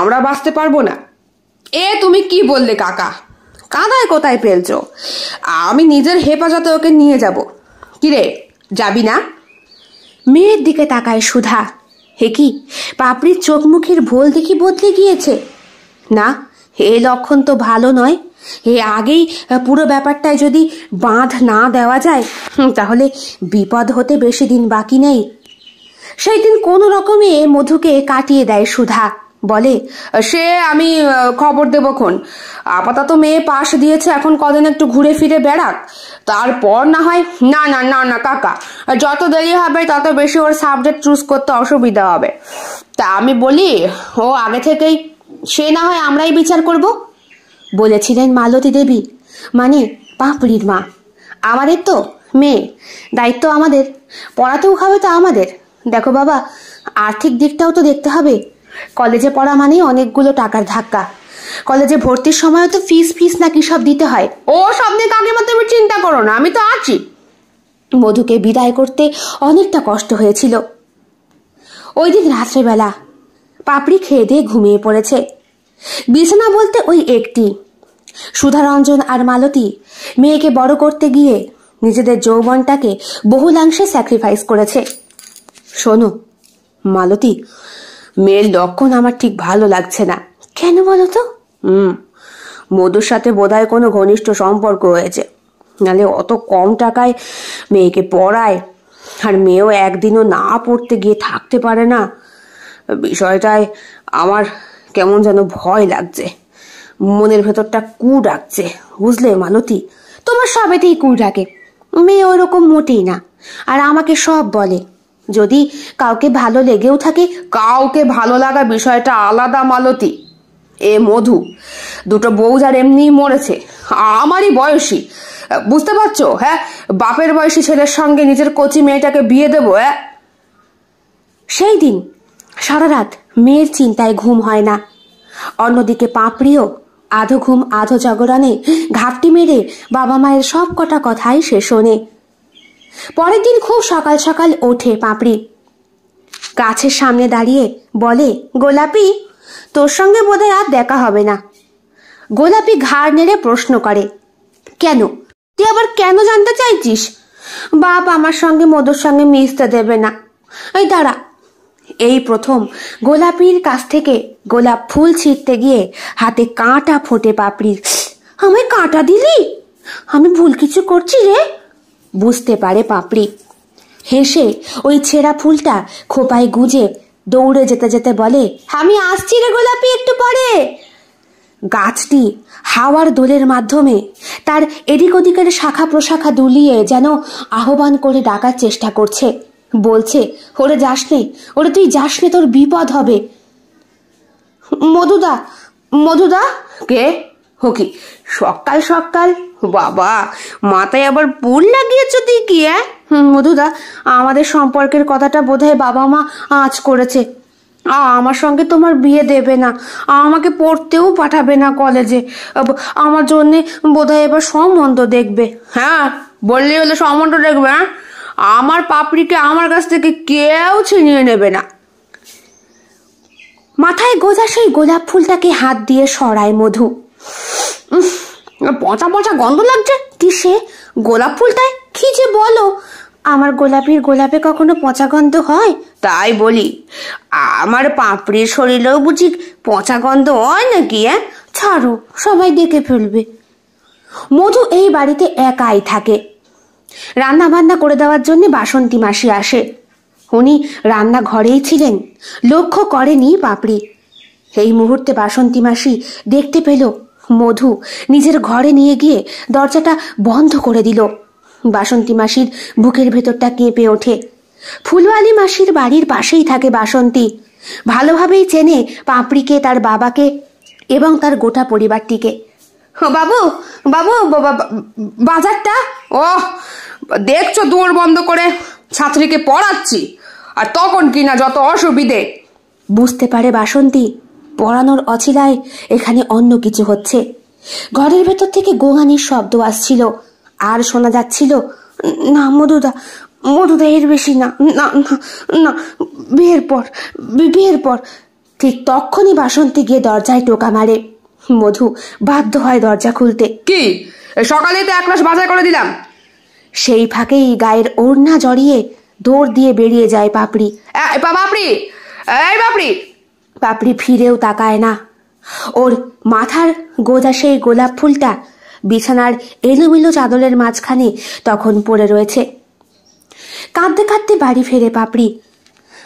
আমরা বাঁচতে পারব না। এ তুমি কি বললে, কাকা? কাদায় কোথায় ফেলছো? আমি নিজের হেফাজতে ওকে নিয়ে যাব। কিরে, যাবি না? মেয়ের দিকে তাকায় সুধা। হে কি, পাপড়ির চোখ মুখের ভোল দেখি বদলে গিয়েছে? না, এ লক্ষণ তো ভালো নয়। এ আগেই পুরো ব্যাপারটায় যদি বাঁধ না দেওয়া যায় তাহলে বিপদ হতে বেশি দিন বাকি নেই। সেই দিন কোনো রকমে মধুকে কাটিয়ে দেয় সুধা। বলে, সে আমি খবর দেবো খন আপাতত মেয়ে পাশ দিয়েছে এখন কদিন একটু ঘুরে ফিরে বেড়াক। তারপর না হয়, না না না না, কাকা, যত দেরি হবে, তত বেশি ওর সাবজেক্ট চুজ করতে অসুবিধা হবে। তা আমি বলি, ও আগে থেকেই, সে না হয় আমরাই বিচার করব? বলেছিলেন মালতী দেবী। মানে পাপড়ির মা, আমাদের তো মেয়ে, দায়িত্ব আমাদের। পড়াতেও হবে তো আমাদের। দেখো বাবা, আর্থিক দিকটাও তো দেখতে হবে। কলেজে পড়া মানেই অনেকগুলো টাকার ধাক্কা। কলেজে ভর্তির সময় তো ফিস ফিস নাকি সব দিতে হয়। ও, সব নিয়ে কাকে মতো তুমি চিন্তা করো না, আমি তো আছি। মধুকে বিদায় করতে অনেকটা কষ্ট হয়েছিল। ওই দিন রাত্রেবেলা পাপড়ি খেয়ে দিয়ে ঘুমিয়ে পড়েছে। বিছানা বলতে ওই একটি। সুধারঞ্জন আর মালতী মেয়েকে বড় করতে গিয়ে নিজেদের যৌবনটাকে বহুলাংশে স্যাক্রিফাইস করেছে। শোনো, মালতী মেয়ের লক্ষণ আমার ঠিক ভালো লাগছে না। কেন বলো তো? হুম মধুর সাথে বোধহয় কোনো ঘনিষ্ঠ সম্পর্ক হয়েছে নালে অত কম টাকায় মেয়েকে পড়ায় আর মেয়েও একদিনও না পড়তে গিয়ে থাকতে পারে না। বিষয়টায় আমার কেমন যেন ভয় লাগছে। মনের ভেতরটা কু ডাকছে। বুঝলে মালতী? তোমার সবেতেই কু ডাকে। মেয়ে ওরকম মোটেই না। আর আমাকে সব বলে। যদি কাউকে ভালো লেগেও থাকে, কাউকে ভালো লাগা বিষয়টা আলাদা মালতী। এ মধু, দুটো বউ যার এমনি মরেছে, আমারই বয়সী। বুঝতে পারছ হ্যাঁ? বাপের বয়সী ছেলের সঙ্গে নিজের কচি মেয়েটাকে বিয়ে দেবো হ্যাঁ? সেই দিন, সারা রাত মেয়ের চিন্তায় ঘুম হয় না। অন্যদিকে পাপড়িও আধো ঘুম আধো জাগরণে ঘাপটি মেরে বাবা মায়ের সব কটা কথাই সে শোনে। পরের দিন খুব সকাল সকাল ওঠে পাপড়ি। গাছের সামনে দাঁড়িয়ে বলে, গোলাপি, তোর সঙ্গে বোধহয় আর দেখা হবে না। গোলাপি ঘাড় নেড়ে প্রশ্ন করে, কেন? তুই আবার কেন জানতে চাইছিস? বাপ আমার সঙ্গে মধুর সঙ্গে মিশতে দেবে না। এই দাঁড়া। এই প্রথম গোলাপির কাছ থেকে গোলাপ ফুল ছিঁড়তে গিয়ে হাতে কাঁটা ফোটে পাপড়ির। আমায় কাঁটা দিলি? আমি ভুল কিছু করছি রে? বুঝতে পারে পাপড়ি। হেসে ওই ছেঁড়া ফুলটা খোপায় গুজে দৌড়ে যেতে যেতে বলে, আমি আসছি রে গোলাপি, একটু পরে। গাছটি হাওয়ার দোলের মাধ্যমে তার এদিক ওদিকের শাখা প্রশাখা দুলিয়ে যেন আহ্বান করে ডাকার চেষ্টা করছে। বলছে, ওরে যাস নে ওরে তুই যাস নে তোর বিপদ হবে। মধুদা মধুদা? কে? হকি সকাল সকাল? বাবা, মাথায় আবার পুল লাগিয়েছো তুই হ্যাঁ মধুদা, আমাদের সম্পর্কের কথাটা বোধহয় বাবা মা আঁচ করেছে। আমার সঙ্গে তোমার বিয়ে দেবে না। আমাকে পড়তেও পাঠাবে না কলেজে। আমার জন্যে বোধহয় এবার সম্বন্ধ দেখবে। হ্যাঁ বললে হলে সম্বন্ধ দেখবে হ্যাঁ আমার পাপড়িকে আমার কাছ থেকে কেউ ছিনিয়ে নেবে না। মাথায় গোজা সেই গোলাপ ফুলটাকে হাত দিয়ে সরায় মধু। পচা পচা গন্ধ লাগছে। কিসে? গোলাপ ফুলটায়? কি যে বলো? আমার গোলাপির গোলাপে কখনো পচা গন্ধ হয়? তাই বলি। আমার পাপড়ির শরীরেও বুঝি পচা গন্ধ হয় নাকি হ্যাঁ ছাড়ো সবাই দেখে ফেলবে। মধু এই বাড়িতে একাই থাকে। রান্না বান্না করে দেওয়ার জন্য বাসন্তী মাসি আসে। উনি রান্না ঘরেই ছিলেন। লক্ষ্য করেনি পাপড়ি। এই মুহূর্তে বাসন্তী মাসি দেখতে পেল মধু নিজের ঘরে নিয়ে গিয়ে দরজাটা বন্ধ করে দিল। বাসন্তী মাসির বুকের ভেতরটা কেঁপে ওঠে। ফুলওয়ালি মাসির বাড়ির পাশেই থাকে বাসন্তী। ভালোভাবেই চেনে পাপড়িকে, তার বাবাকে এবং তার গোটা পরিবারটিকে। বাবু বাবু বাজারটা? ও, দেখছ দৌড় বন্ধ করে ছাত্রীকে পড়াচ্ছি। আর তখন কিনা যত অসুবিধে। বুঝতে পারে বাসন্তী পড়ানোর অছিলায় এখানে অন্য কিছু হচ্ছে। ঘরের ভেতর থেকে গোহানির শব্দ আসছিল। আর শোনা যাচ্ছিল না মধুদা মধুদা এর বেশি না না না, বিয়ের পর বিয়ের পর। ঠিক তখনই বাসন্তী গিয়ে দরজায় টোকা মারে। মধু বাধ্য হয় দরজা খুলতে। কি? সকালে তো এক গ্লাস বাজার করে দিলাম। সেই ফাঁকেই গায়ের ওড়না জড়িয়ে দৌড় দিয়ে বেরিয়ে যায় পাপড়ি। এই পা- বাপড়ি এই বাপড়ি পাপড়ি ফিরেও তাকায় না। ওর মাথার গোদা সেই গোলাপ ফুলটা বিছানার এলোমেলো চাদরের মাঝখানে তখন পড়ে রয়েছে। কাঁদতে কাঁদতে বাড়ি ফেরে পাপড়ি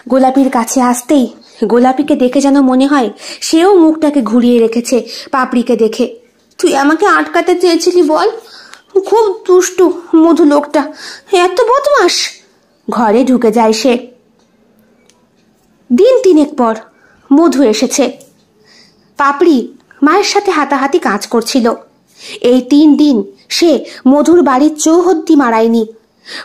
গোলাপির কাছে আসতেই গোলাপিকে দেখে যেন মনে হয় সেও মুখটাকে ঘুরিয়ে রেখেছে পাপড়িকে দেখে। তুই আমাকে আটকাতে চেয়েছিলি বল? খুব দুষ্টু মধু লোকটা। এত বদমাস ঘরে ঢুকে যায় সে। দিন তিনেক পর মধু এসেছে। পাপড়ি মায়ের সাথে হাতাহাতি কাজ করছিল। এই তিন দিন সে মধুর বাড়ির চৌহদ্দি মারায়নি।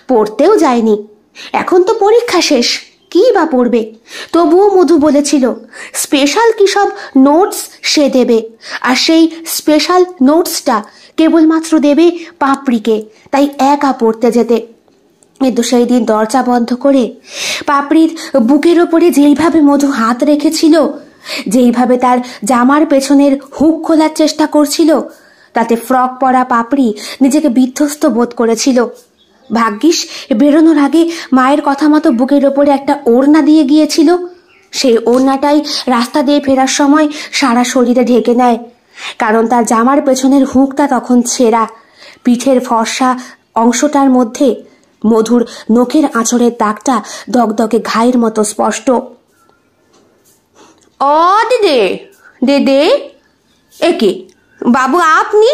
পড়তেও যায়নি। এখন তো পরীক্ষা শেষ। কি বা পড়বে? তবুও মধু বলেছিল, স্পেশাল কি সব নোটস সে দেবে? আর সেই স্পেশাল নোটসটা কেবলমাত্র দেবে পাপড়িকে। তাই একা পড়তে যেতে। কিন্তু সেই দিন দরজা বন্ধ করে পাপড়ির বুকের ওপরে যেইভাবে মধু হাত রেখেছিল, যেইভাবে তার জামার পেছনের হুক খোলার চেষ্টা করছিল, তাতে ফ্রক পরা পাপড়ি নিজেকে বিধ্বস্ত বোধ করেছিল। ভাগ্যিস, বেরোনোর আগে মায়ের কথা মতো বুকের ওপরে একটা ওড়না দিয়ে গিয়েছিল। সেই ওড়নাটাই রাস্তা দিয়ে ফেরার সময় সারা শরীরে ঢেকে নেয়, কারণ তার জামার পেছনের হুকটা তখন ছেঁড়া। পিঠের ফর্সা অংশটার মধ্যে মধুর নখের আঁচড়ের দাগটা দগদগে ঘায়ের মতো স্পষ্ট। ও দিদে দিদি। একে বাবু আপনি?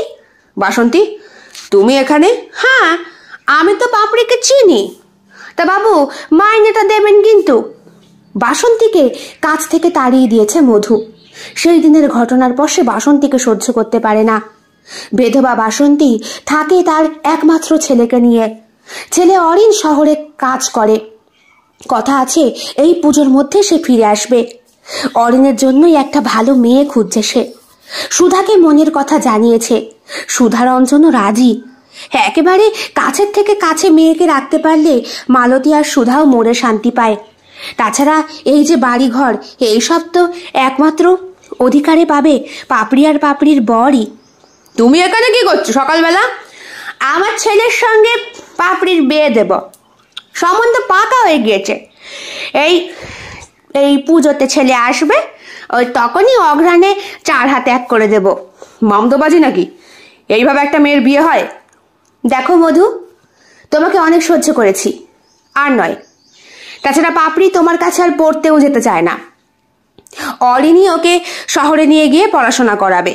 বাসন্তী তুমি এখানে? হ্যাঁ আমি তো পাপড়িকে চিনি। তা বাবু মাইনেটা দেবেন কিন্তু। বাসন্তীকে কাছ থেকে তাড়িয়ে দিয়েছে মধু। সেই দিনের ঘটনার পর সে বাসন্তীকে সহ্য করতে পারে না। বেধবা বাসন্তী থাকে তার একমাত্র ছেলেকে নিয়ে। ছেলে অরিন শহরে কাজ করে। কথা আছে এই পুজোর মধ্যে সে ফিরে আসবে। অরিনের জন্যই একটা ভালো মেয়ে খুঁজছে সে। সুধাকে মনের কথা জানিয়েছে। সুধারঞ্জনও রাজি। একেবারে কাছের থেকে কাছে মেয়েকে রাখতে পারলে মালতী আর সুধাও মরে শান্তি পায়। তাছাড়া এই যে বাড়িঘর এইসব তো একমাত্র অধিকারে পাবে পাপড়ি আর পাপড়ির বরই। তুমি এখানে কি করছ সকালবেলা? আমার ছেলের সঙ্গে পাপড়ির বিয়ে দেব। সম্বন্ধ পাকা হয়ে গিয়েছে। এই এই পুজোতে ছেলে আসবে, ওই তখনই অঘ্রাণে চার হাতে এক করে দেব। মমদবাজি নাকি? এইভাবে একটা মেয়ের বিয়ে হয়? দেখো মধু, তোমাকে অনেক সহ্য করেছি, আর নয়। তাছাড়া পাপড়ি তোমার কাছে আর পড়তেও যেতে চায় না। অরিনি ওকে শহরে নিয়ে গিয়ে পড়াশোনা করাবে।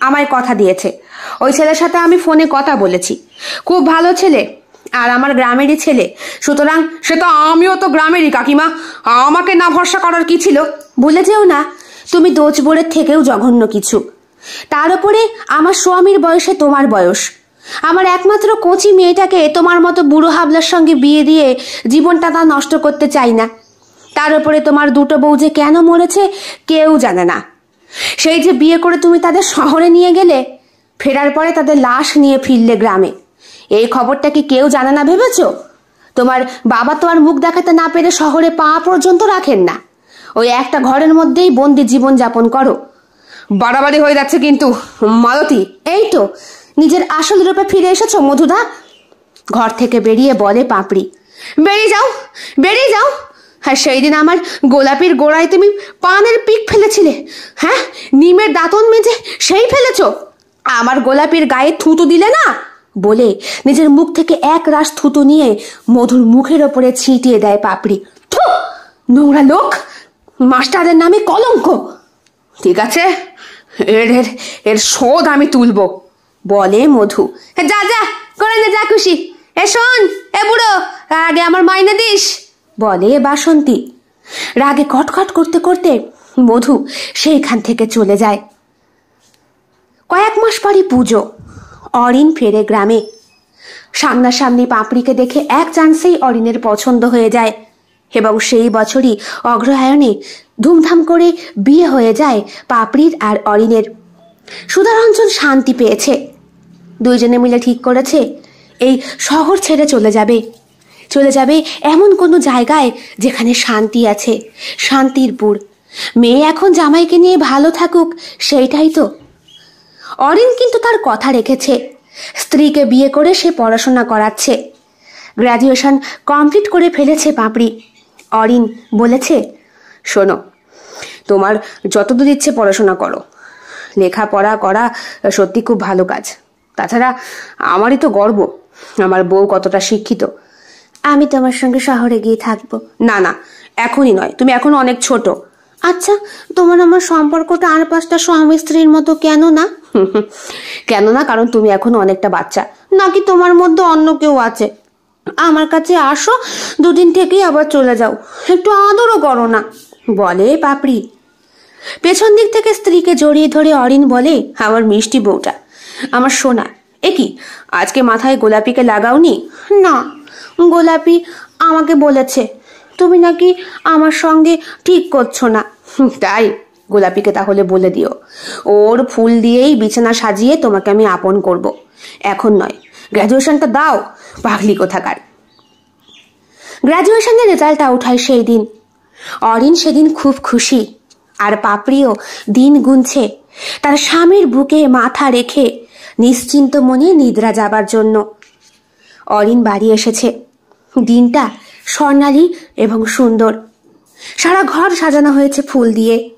আমায় কথা দিয়েছে। ওই ছেলের সাথে আমি ফোনে কথা বলেছি। খুব ভালো ছেলে আর আমার গ্রামেরই ছেলে। সুতরাং সে তো আমিও তো গ্রামেরই কাকিমা। আমাকে না ভরসা করার কি ছিল? ভুলে যেও না, তুমি দোচবোড়ের থেকেও জঘন্য কিছু। তার উপরে আমার স্বামীর বয়সে তোমার বয়স। আমার একমাত্র কচি মেয়েটাকে তোমার মতো বুড়ো হাবলার সঙ্গে বিয়ে দিয়ে জীবনটা তা নষ্ট করতে চাই না। তার উপরে তোমার দুটো বউ যে কেন মরেছে, কেউ জানে না। সেই যে বিয়ে করে তুমি তাদের শহরে নিয়ে গেলে, ফেরার পরে তাদের লাশ নিয়ে ফিরলে গ্রামে। এই খবরটা কি কেউ জানে না ভেবেছ? তোমার বাবা তো আর মুখ দেখাতে না পেরে শহরে পা পর্যন্ত রাখেন না। ওই একটা ঘরের মধ্যেই বন্দি জীবন যাপন করো। বাড়াবাড়ি হয়ে যাচ্ছে কিন্তু, মালতী। এই তো, নিজের আসল রূপে ফিরে এসেছ, মধুদা। ঘর থেকে বেরিয়ে বলে পাপড়ি, বেরিয়ে যাও বেরিয়ে যাও। হ্যাঁ সেই দিন আমার গোলাপির গোড়ায় তুমি পানের পিক ফেলেছিলে। হ্যাঁ নিমের দাঁতন মেজে সেই ফেলেছ। আমার গোলাপির গায়ে থুতু দিলে না? বলে নিজের মুখ থেকে এক রাস থুতু নিয়ে মধুর মুখের ওপরে ছিটিয়ে দেয় পাপড়ি। থু! নোংরা লোক! মাস্টারের নামে কলঙ্ক! ঠিক আছে, এর এর এর শোধ আমি তুলবো, বলে মধু। যা যা, করে নে, যা খুশি। এ, শোন, এ বুড়ো আগে আমার মাইনে দিস, বলে বাসন্তী। রাগে কটকট করতে করতে মধু সেইখান থেকে চলে যায়। কয়েক মাস পরই পুজো। অরিন ফেরে গ্রামে। সামনাসামনি পাপড়িকে দেখে এক চান্সেই অরিনের পছন্দ হয়ে যায়। এবং সেই বছরই অগ্রহায়ণে ধুমধাম করে বিয়ে হয়ে যায় পাপড়ির আর অরিনের। সুধারঞ্জন শান্তি পেয়েছে। দুইজনে মিলে ঠিক করেছে, এই শহর ছেড়ে চলে যাবে। চলে যাবে এমন কোনো জায়গায় যেখানে শান্তি আছে শান্তিরপুর মেয়ে এখন জামাইকে নিয়ে ভালো থাকুক, সেইটাই তো। অরিন কিন্তু তার কথা রেখেছে। স্ত্রীকে বিয়ে করে সে পড়াশোনা করাচ্ছে। গ্র্যাজুয়েশন কমপ্লিট করে ফেলেছে পাপড়ি। অরিন বলেছে শোনো তোমার যতদূর ইচ্ছে পড়াশোনা করো। লেখাপড়া করা সত্যি খুব ভালো কাজ। তাছাড়া আমারই তো গর্ব আমার বউ কতটা শিক্ষিত। আমি তোমার সঙ্গে শহরে গিয়ে থাকব। না না এখনই নয় তুমি এখন অনেক ছোট। আচ্ছা তোমার আমার সম্পর্কটা আর পাঁচটা স্বামী স্ত্রীর মতো কেন না? কেন না? কারণ তুমি এখন অনেকটা বাচ্চা। নাকি তোমার মধ্যে অন্য কেউ আছে? আমার কাছে আসো দুদিন থেকেই আবার চলে যাও। একটু আদরও করো না। বলে পাপড়ি পেছন দিক থেকে স্ত্রীকে জড়িয়ে ধরে অরিন বলে আমার মিষ্টি বউটা। আমার সোনা। এ কি আজকে মাথায় গোলাপিকে লাগাওনি? না। গোলাপি আমাকে বলেছে তুমি নাকি আমার সঙ্গে ঠিক করছ না। তাই গোলাপিকে তাহলে বলে দিও। ওর ফুল দিয়েই বিছানা সাজিয়ে তোমাকে আমি আপন করব। এখন নয় গ্র্যাজুয়েশনটা দাও, পাগলি কোথাকার। গ্র্যাজুয়েশনের রেজাল্টটা উঠায় সেই দিন। অরিন সেদিন খুব খুশি, আর পাপড়িও দিন গুনছে। তার স্বামীর বুকে মাথা রেখে নিশ্চিন্ত মনে নিদ্রা যাবার জন্য। অরিন বাড়ি এসেছে। দিনটা স্বর্ণালী এবং সুন্দর। সারা ঘর সাজানো হয়েছে ফুল দিয়ে।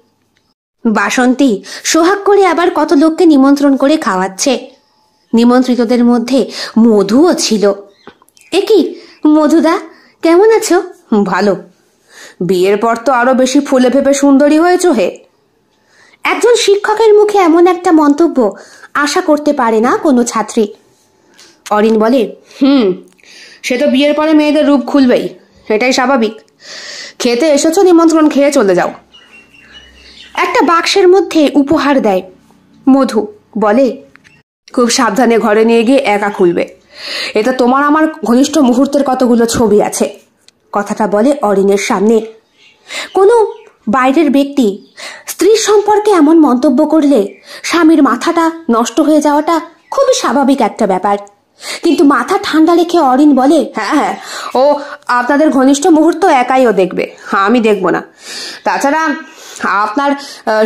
বাসন্তী, সোহাগ করে আবার কত লোককে নিমন্ত্রণ করে খাওয়াচ্ছে। নিমন্ত্রিতদের মধ্যে মধুও ছিল। এ কি, মধুদা, কেমন আছো? ভালো। বিয়ের পর তো আরও বেশি ফুলে ফেপে সুন্দরী হয়েছ হে। একজন শিক্ষকের মুখে এমন একটা মন্তব্য আশা করতে পারে না কোনো ছাত্রী। অরিন বলে, হুম সে তো বিয়ের পরে মেয়েদের রূপ খুলবেই, এটাই স্বাভাবিক। খেতে এসেছ, নিমন্ত্রণ খেয়ে চলে যাও। একটা বাক্সের মধ্যে উপহার দেয়, মধু। বলে, খুব সাবধানে ঘরে নিয়ে গিয়ে একা খুলবে। এটা তোমার আমার ঘনিষ্ঠ মুহূর্তের কতগুলো ছবি আছে, কথাটা বলে অরিনের সামনে। কোনো বাইরের ব্যক্তি স্ত্রীর সম্পর্কে এমন মন্তব্য করলে স্বামীর মাথাটা নষ্ট হয়ে যাওয়াটা খুবই স্বাভাবিক একটা ব্যাপার। কিন্তু মাথা ঠান্ডা রেখে অরিন বলে হ্যাঁ হ্যাঁ ও আপনাদের ঘনিষ্ঠ মুহূর্ত একাই ও দেখবে, আমি দেখব না। তাছাড়া আপনার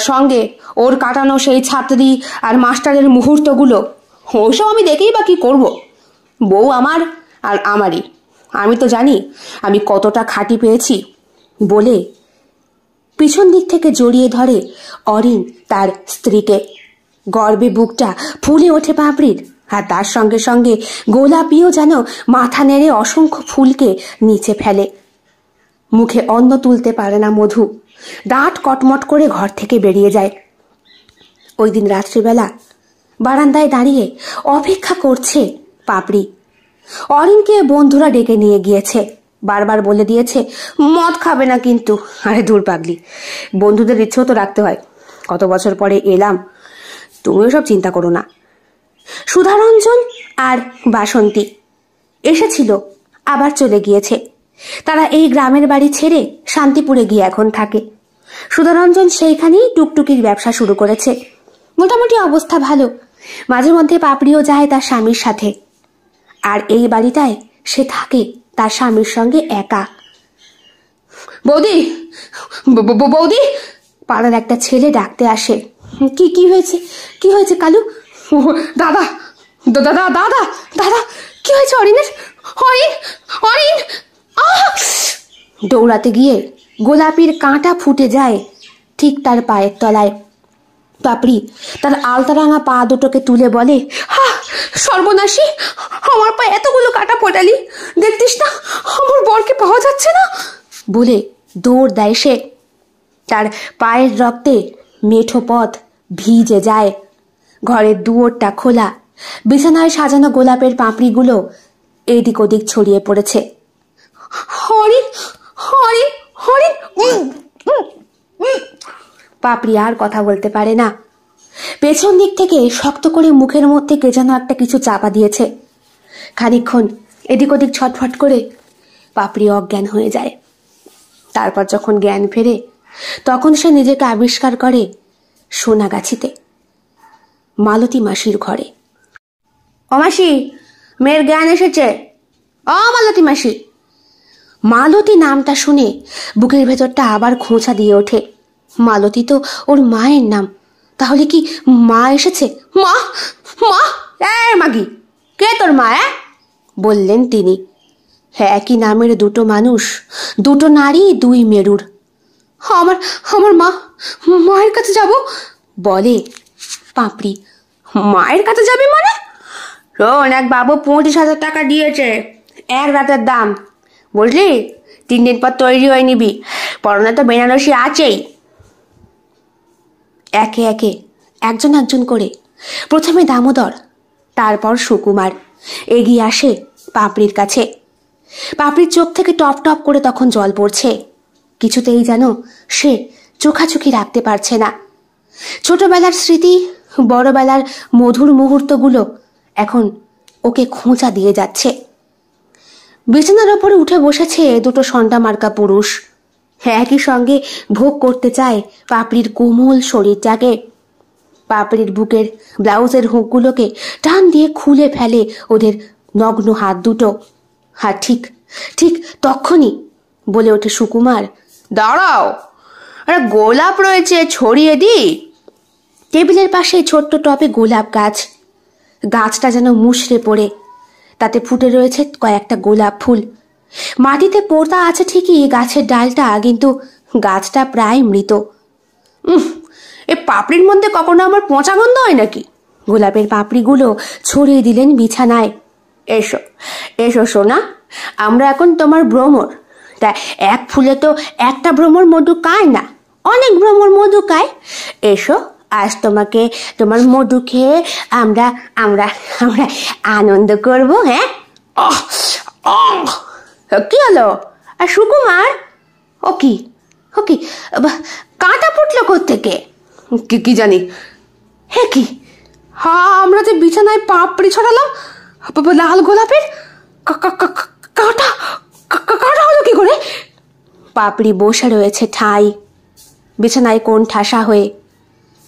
সঙ্গে ওর কাটানো সেই ছাত্রী আর মাস্টারের মুহূর্তগুলো ওইসব আমি দেখেই বা কি করব? বউ আমার আর আমারই। আমি তো জানি আমি কতটা খাঁটি পেয়েছি। বলে পিছন দিক থেকে জড়িয়ে ধরে অরিন তার স্ত্রীকে। গর্বে বুকটা ফুলে ওঠে পাপড়ির। আর তার সঙ্গে সঙ্গে গোলাপিও যেন মাথা নেড়ে অসংখ্য ফুলকে নিচে ফেলে। মুখে অন্ন তুলতে পারে না মধু। দাঁত কটমট করে ঘর থেকে বেরিয়ে যায়। ওই দিন রাত্রিবেলা বারান্দায় দাঁড়িয়ে অপেক্ষা করছে পাপড়ি। অরিনকে বন্ধুরা ডেকে নিয়ে গিয়েছে। বারবার বলে দিয়েছে, মদ খাবে না কিন্তু। আরে দূর পাগলি, বন্ধুদের ইচ্ছেও তো রাখতে হয়। কত বছর পরে এলাম, তুমিও সব চিন্তা করো না। সুধারঞ্জন আর বাসন্তী। এসেছিল, আবার চলে গিয়েছে। তারা এই গ্রামের বাড়ি ছেড়ে শান্তিপুরে গিয়ে এখন থাকে। সুধারঞ্জন সেইখানেই টুকটুকির ব্যবসা শুরু করেছে। মোটামুটি অবস্থা ভালো। মাঝে মধ্যে পাপড়িও যায় তার স্বামীর সাথে। আর এই বাড়িটায় সে থাকে তার স্বামীর সঙ্গে একা। বৌদি বৌদি! পাড়ার একটা ছেলে ডাকতে আসে। কি কি হয়েছে? কি হয়েছে কালু? ও, দাদা দাদা দাদা দাদা কি হয়েছে অরিন অরিন আহ! দৌড়াতে গিয়ে গোলাপির কাঁটা ফুটে যায় ঠিক তার পায়ের তলায়। পাপড়ি তার আলতারাঙা পা দুটোকে তুলে বলে হা, সর্বনাশী আমার পায়ে এতগুলো কাটা ফোটালি দেখতিস না আমার বরকে পাওয়া যাচ্ছে না? বলে দৌড় দেয় সে। তার পায়ের রক্তে মেঠো পথ ভিজে যায়। ঘরের দুয়োরটা খোলা। বিছানায় সাজানো গোলাপের পাপড়িগুলো এদিক ওদিক ছড়িয়ে পড়েছে। পাপড়ি আর কথা বলতে পারে না। পেছন দিক থেকে শক্ত করে মুখের মধ্যে কে যেন একটা কিছু চাপা দিয়েছে। খানিকক্ষণ এদিক ওদিক ছটফট করে পাপড়ি অজ্ঞান হয়ে যায়। তারপর যখন জ্ঞান ফেরে, তখন সে নিজেকে আবিষ্কার করে সোনাগাছিতে। মালতী মাসির ঘরে। ও মাসি, মেয়ের জ্ঞান এসেছে। অ মালতী মাসি। মালতী নামটা শুনে বুকের ভেতরটা আবার খোঁচা দিয়ে ওঠে। মালতী তো ওর মায়ের নাম। তাহলে কি মা এসেছে? মা মা এ মাগি, কে তোর মা? বললেন তিনি। হ্যাঁ একই নামের দুটো মানুষ, দুটো নারী, দুই মেরুর। আমার আমার মা, মায়ের কাছে যাব? বলে পাপড়ি মায়ের কাছে যাবে মানে? শোন এক বাবু পঁচিশ হাজার টাকা দিয়েছে, এক রাতের দাম। বুঝলি? তিন দিন পর তৈরি হয়ে নিবি। পরনে তো বেনারসি আছেই। একে একে, একজন একজন করে। প্রথমে দামোদর, তারপর সুকুমার। এগিয়ে আসে পাপড়ির কাছে। পাপড়ির চোখ থেকে টপ টপ করে তখন জল পড়ছে। কিছুতেই যেন সে চোখাচোখি রাখতে পারছে না। ছোটবেলার স্মৃতি বড়বেলার মধুর মুহূর্তগুলো এখন ওকে খোঁচা দিয়ে যাচ্ছে। বিছানার ওপরে উঠে বসেছে দুটো সন্ডা মার্কা পুরুষ। একই সঙ্গে ভোগ করতে চায় পাপড়ির কোমল শরীরটাকে। পাপড়ির বুকের ব্লাউজের হুকগুলোকে টান দিয়ে খুলে ফেলে ওদের নগ্ন হাত দুটো। আর ঠিক ঠিক তখনই বলে ওঠে সুকুমার, দাঁড়াও, আরে গোলাপ রয়েছে, ছড়িয়ে দি টেবিলের পাশে ছোট্ট টবে গোলাপ গাছ। গাছটা যেন মুষড়ে পড়ে। তাতে ফুটে রয়েছে কয়েকটা গোলাপ ফুল। মাটিতে পোড়তা আছে ঠিকই, গাছের ডালটা, কিন্তু গাছটা প্রায় মৃত। এ পাপড়ির মধ্যে কখনো আমার পচা গন্ধ হয় নাকি? গোলাপের পাপড়িগুলো ছড়িয়ে দিলেন বিছানায়। এসো এসো সোনা, আমরা এখন তোমার ভ্রমর। তা এক ফুলে তো একটা ভ্রমর মধু কায় না, অনেক ভ্রমর মধু কায় এসো আজ তোমাকে তোমার মধু খেয়ে আমরা আমরা আমরা আনন্দ করব হ্যাঁ! কি হলো? আর সুকুমার? ও কি? ও কি? কাঁটা ফুটলো থেকে কি কি জানি। হে কি? হা আমরা যে বিছানায় পাপড়ি ছড়ালাম লাল গোলাপের কাঁটা কাঁটা হলো কি করে? পাপড়ি বসে রয়েছে ঠাই বিছানায় কোন ঠাসা হয়ে।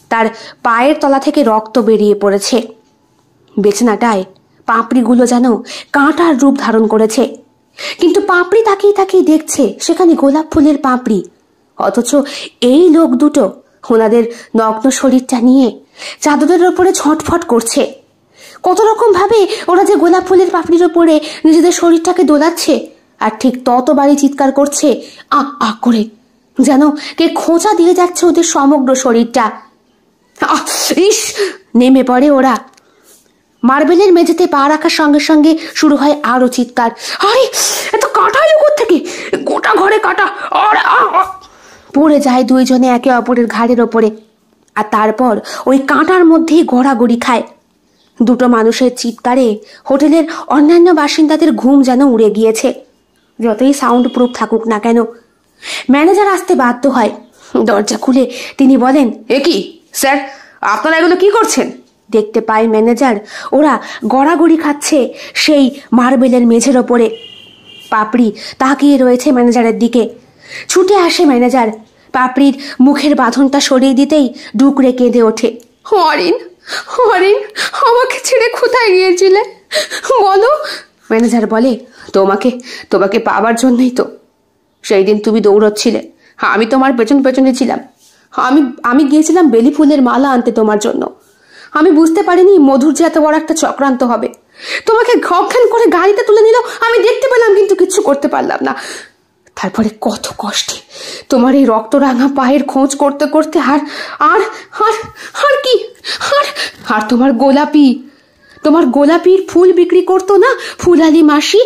তার পায়ের তলা থেকে রক্ত বেরিয়ে পড়েছে। বিছানাটায় পাপড়িগুলো যেন কাঁটার রূপ ধারণ করেছে। কিন্তু পাপড়ি তাকিয়ে তাকিয়ে দেখছে, সেখানে গোলাপ ফুলের পাপড়ি। অথচ এই লোক দুটো ওনাদের নগ্ন শরীরটা নিয়ে চাদরের ওপরে ছটফট করছে। কত রকম ভাবে ওরা যে গোলাপ ফুলের পাপড়ির ওপরে নিজেদের শরীরটাকে দোলাচ্ছে, আর ঠিক ততবারই চিৎকার করছে, আক আক করে। যেন কে খোঁচা দিয়ে যাচ্ছে ওদের সমগ্র শরীরটা। ইস, নেমে পড়ে ওরা। মার্বেলের মেঝেতে পা রাখার সঙ্গে সঙ্গে শুরু হয় আরও চিৎকার। আরে এত কাটা এলো থেকে গোটা ঘরে কাটা। পড়ে যায় দুইজনে একে অপরের ঘাড়ের ওপরে। আর তারপর ওই কাঁটার মধ্যেই গড়াগড়ি খায়। দুটো মানুষের চিৎকারে হোটেলের অন্যান্য বাসিন্দাদের ঘুম যেন উড়ে গিয়েছে। যতই সাউন্ড প্রুফ থাকুক না কেন। ম্যানেজার আসতে বাধ্য হয়। দরজা খুলে তিনি বলেন, এ কি? স্যার আপনারা এগুলো কি করছেন? দেখতে পায় ম্যানেজার ওরা গড়াগড়ি খাচ্ছে সেই মার্বেলের মেঝের ওপরে। পাপড়ি তাকিয়ে রয়েছে ম্যানেজারের দিকে। ছুটে আসে ম্যানেজার পাপড়ির মুখের বাঁধনটা সরিয়ে দিতেই ডুকরে কেঁদে ওঠে। হরিণ হরিণ আমাকে ছেড়ে কোথায় গিয়েছিলে? বলো। ম্যানেজার বলে তোমাকে তোমাকে পাবার জন্যই তো। সেই দিন তুমি দৌড়চ্ছিলে আমি তোমার পেছন পেছনে ছিলাম। আমি আমি গিয়েছিলাম বেলি ফুলের মালা আনতে তোমার জন্য। আমি বুঝতে পারিনি মধুর যে এত বড় একটা চক্রান্ত হবে। তোমাকে ঘক্ষান করে গাড়িতে তুলে নিল, আমি দেখতে পেলাম কিন্তু কিচ্ছু করতে পারলাম না। তারপরে কত কষ্টে তোমার এই রক্তরাঙা পায়ের খোঁজ করতে করতে আর আর আর আর কি? আর আর তোমার গোলাপি, তোমার গোলাপির ফুল বিক্রি করতো না ফুলালি মাসি?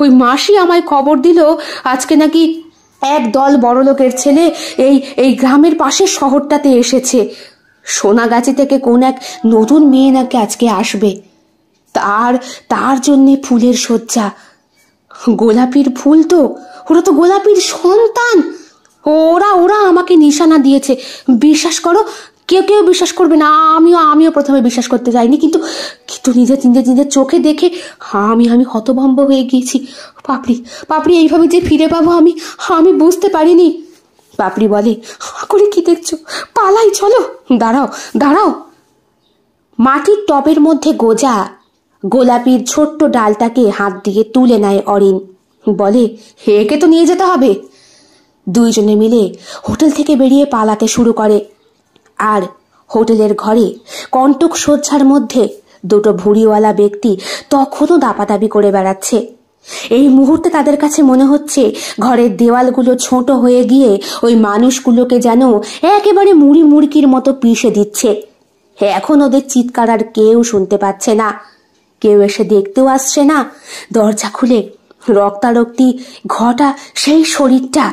ওই মাসি আমায় খবর দিল, আজকে নাকি এক দল বড় লোকের ছেলে এই এই গ্রামের পাশের শহরটাতে এসেছে। সোনাগাছি থেকে কোন এক নতুন মেয়ে নাকি আজকে আসবে। তার তার জন্যে ফুলের শয্যা। গোলাপির ফুল তো, ওরা তো গোলাপির সন্তান। ওরা ওরা আমাকে নিশানা দিয়েছে। বিশ্বাস করো কেউ কেউ বিশ্বাস করবে না, আমিও আমিও প্রথমে বিশ্বাস করতে যাইনি, কিন্তু কিন্তু নিজে নিজে নিজের চোখে দেখে, আমি আমি হতভম্ব হয়ে গিয়েছি। পাপড়ি পাপড়ি, এইভাবে যে ফিরে পাবো আমি আমি বুঝতে পারিনি। পাপড়ি বলে হা করে কি দেখছ? পালাই চলো, দাঁড়াও দাঁড়াও। মাটির টবের মধ্যে গোজা, গোলাপির ছোট্ট ডালটাকে হাত দিয়ে তুলে নেয় অরিন। বলে, একে তো নিয়ে যেতে হবে। দুইজনে মিলে হোটেল থেকে বেরিয়ে পালাতে শুরু করে। আর হোটেলের ঘরে কণ্টক সজ্জার মধ্যে দুটো ভুড়িওয়ালা ব্যক্তি তখনও দাপাদাপি করে বেড়াচ্ছে। এই মুহূর্তে তাদের কাছে মনে হচ্ছে ঘরের দেওয়ালগুলো ছোট হয়ে গিয়ে ওই মানুষগুলোকে যেন একেবারে মুড়ি মুড়কির মতো পিষে দিচ্ছে। এখন ওদের চিৎকার আর কেউ শুনতে পাচ্ছে না। কেউ এসে দেখতেও আসছে না। দরজা খুলে রক্তারক্তি ঘটা সেই শরীরটা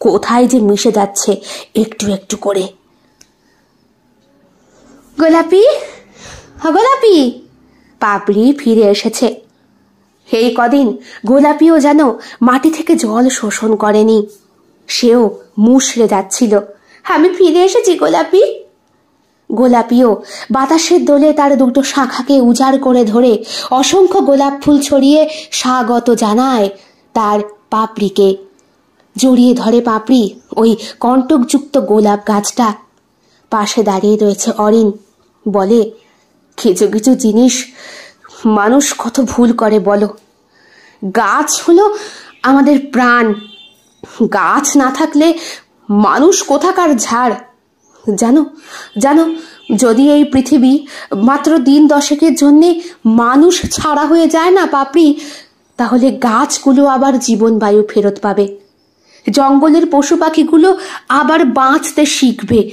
কোথায় যে মিশে যাচ্ছে একটু একটু করে। গোলাপি? হ্যাঁ, গোলাপি। পাপড়ি ফিরে এসেছে। এই কদিন গোলাপিও যেন মাটি থেকে জল শোষণ করেনি। সেও মুশড়ে যাচ্ছিল। আমি ফিরে এসেছি গোলাপি। গোলাপিও বাতাসের দোলে তার দুটো শাখাকে উজাড় করে ধরে অসংখ্য গোলাপ ফুল ছড়িয়ে স্বাগত জানায় তার পাপড়িকে। জড়িয়ে ধরে পাপড়ি ওই কণ্টকযুক্ত গোলাপ গাছটা। পাশে দাঁড়িয়ে রয়েছে অরিন। বলে কিছু কিছু জিনিস, মানুষ কত ভুল করে বলো। গাছ হলো আমাদের প্রাণ। গাছ না থাকলে মানুষ কোথাকার ঝাড়? জানো জানো, যদি এই পৃথিবী মাত্র দিন দশেকের জন্যে মানুষ ছাড়া হয়ে যায় না, পাপড়ি, তাহলে গাছগুলো আবার জীবন বায়ু ফেরত পাবে। জঙ্গলের পশু পাখিগুলো আবার বাঁচতে শিখবে।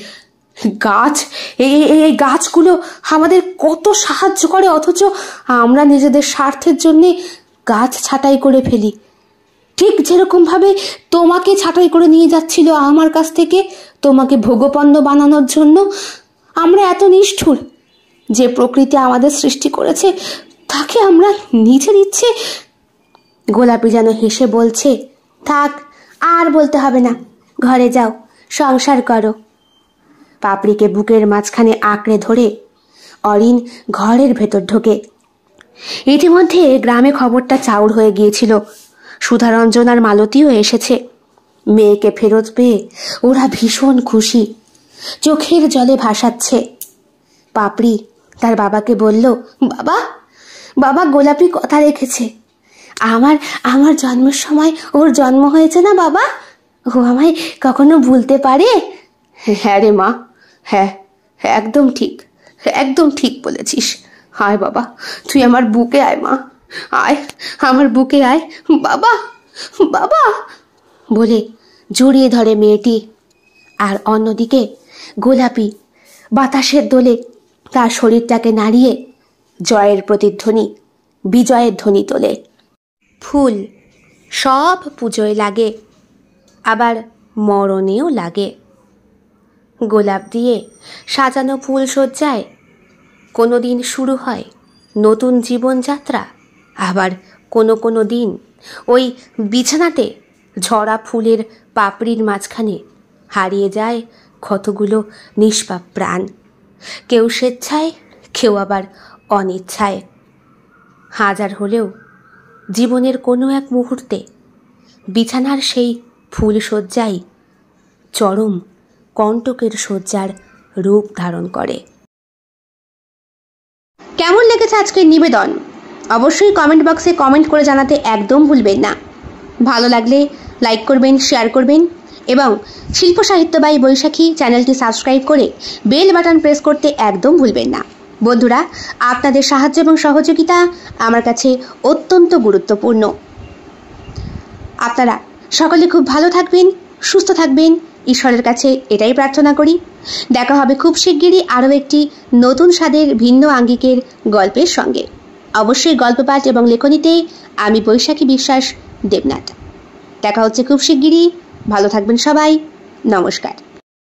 গাছ, এই, এই- গাছগুলো আমাদের কত সাহায্য করে, অথচ আমরা নিজেদের স্বার্থের জন্যে গাছ ছাঁটাই করে ফেলি। ঠিক যেরকম ভাবে তোমাকে ছাঁটাই করে নিয়ে যাচ্ছিল আমার কাছ থেকে, তোমাকে ভোগপন্ন বানানোর জন্য, আমরা এত নিষ্ঠুর। যে প্রকৃতি আমাদের সৃষ্টি করেছে, তাকে আমরা নিজের ইচ্ছে। গোলাপি যেন হেসে বলছে, থাক, আর বলতে হবে না। ঘরে যাও, সংসার করো। পাপড়িকে বুকের মাঝখানে আঁকড়ে ধরে অরিন ঘরের ভেতর ঢোকে। ইতিমধ্যে গ্রামে খবরটা চাউর হয়ে গিয়েছিল। সুধারঞ্জন আর মালতীও এসেছে। মেয়েকে ফেরত পেয়ে ওরা ভীষণ খুশি। চোখের জলে ভাসাচ্ছে। পাপড়ি তার বাবাকে বলল, বাবা বাবা গোলাপি কথা রেখেছে। আমার আমার জন্মের সময় ওর জন্ম হয়েছে না বাবা? ও আমায় কখনো ভুলতে পারে? হ্যাঁ রে মা হ্যাঁ হ্যাঁ একদম ঠিক। একদম ঠিক বলেছিস। আয় বাবা, তুই আমার বুকে আয়, মা। আয়, আমার বুকে আয়। বাবা বাবা। বলে জড়িয়ে ধরে মেয়েটি। আর অন্যদিকে গোলাপি বাতাসের দোলে তার শরীরটাকে নাড়িয়ে জয়ের প্রতিধ্বনি বিজয়ের ধ্বনি তোলে। ফুল সব পুজোয় লাগে, আবার মরণেও লাগে। গোলাপ দিয়ে সাজানো ফুল সজ্জায় কোনো দিন শুরু হয় নতুন জীবনযাত্রা, আবার কোনো কোনো দিন ওই বিছানাতে ঝরা ফুলের পাপড়ির মাঝখানে হারিয়ে যায় ক্ষতগুলো নিষ্পাপ প্রাণ। কেউ স্বেচ্ছায়, কেউ আবার অনিচ্ছায়। হাজার হলেও জীবনের কোনো এক মুহূর্তে বিছানার সেই ফুল শয্যাই চরম কণ্টকের শয্যার রূপ ধারণ করে। কেমন লেগেছে আজকের নিবেদন? অবশ্যই কমেন্ট বক্সে কমেন্ট করে জানাতে একদম ভুলবেন না। ভালো লাগলে লাইক করবেন শেয়ার করবেন এবং শিল্প সাহিত্যবাহী বৈশাখী চ্যানেলটি সাবস্ক্রাইব করে বেল বাটন প্রেস করতে একদম ভুলবেন না। বন্ধুরা, আপনাদের সাহায্য এবং সহযোগিতা আমার কাছে অত্যন্ত গুরুত্বপূর্ণ। আপনারা সকলে খুব ভালো থাকবেন, সুস্থ থাকবেন ঈশ্বরের কাছে এটাই প্রার্থনা করি। দেখা হবে খুব শিগগিরই আরও একটি নতুন স্বাদের ভিন্ন আঙ্গিকের গল্পের সঙ্গে। অবশ্যই গল্প পাঠ এবং লেখনীতে আমি বৈশাখী বিশ্বাস দেবনাথ। দেখা হচ্ছে খুব শিগগিরই। ভালো থাকবেন সবাই। নমস্কার।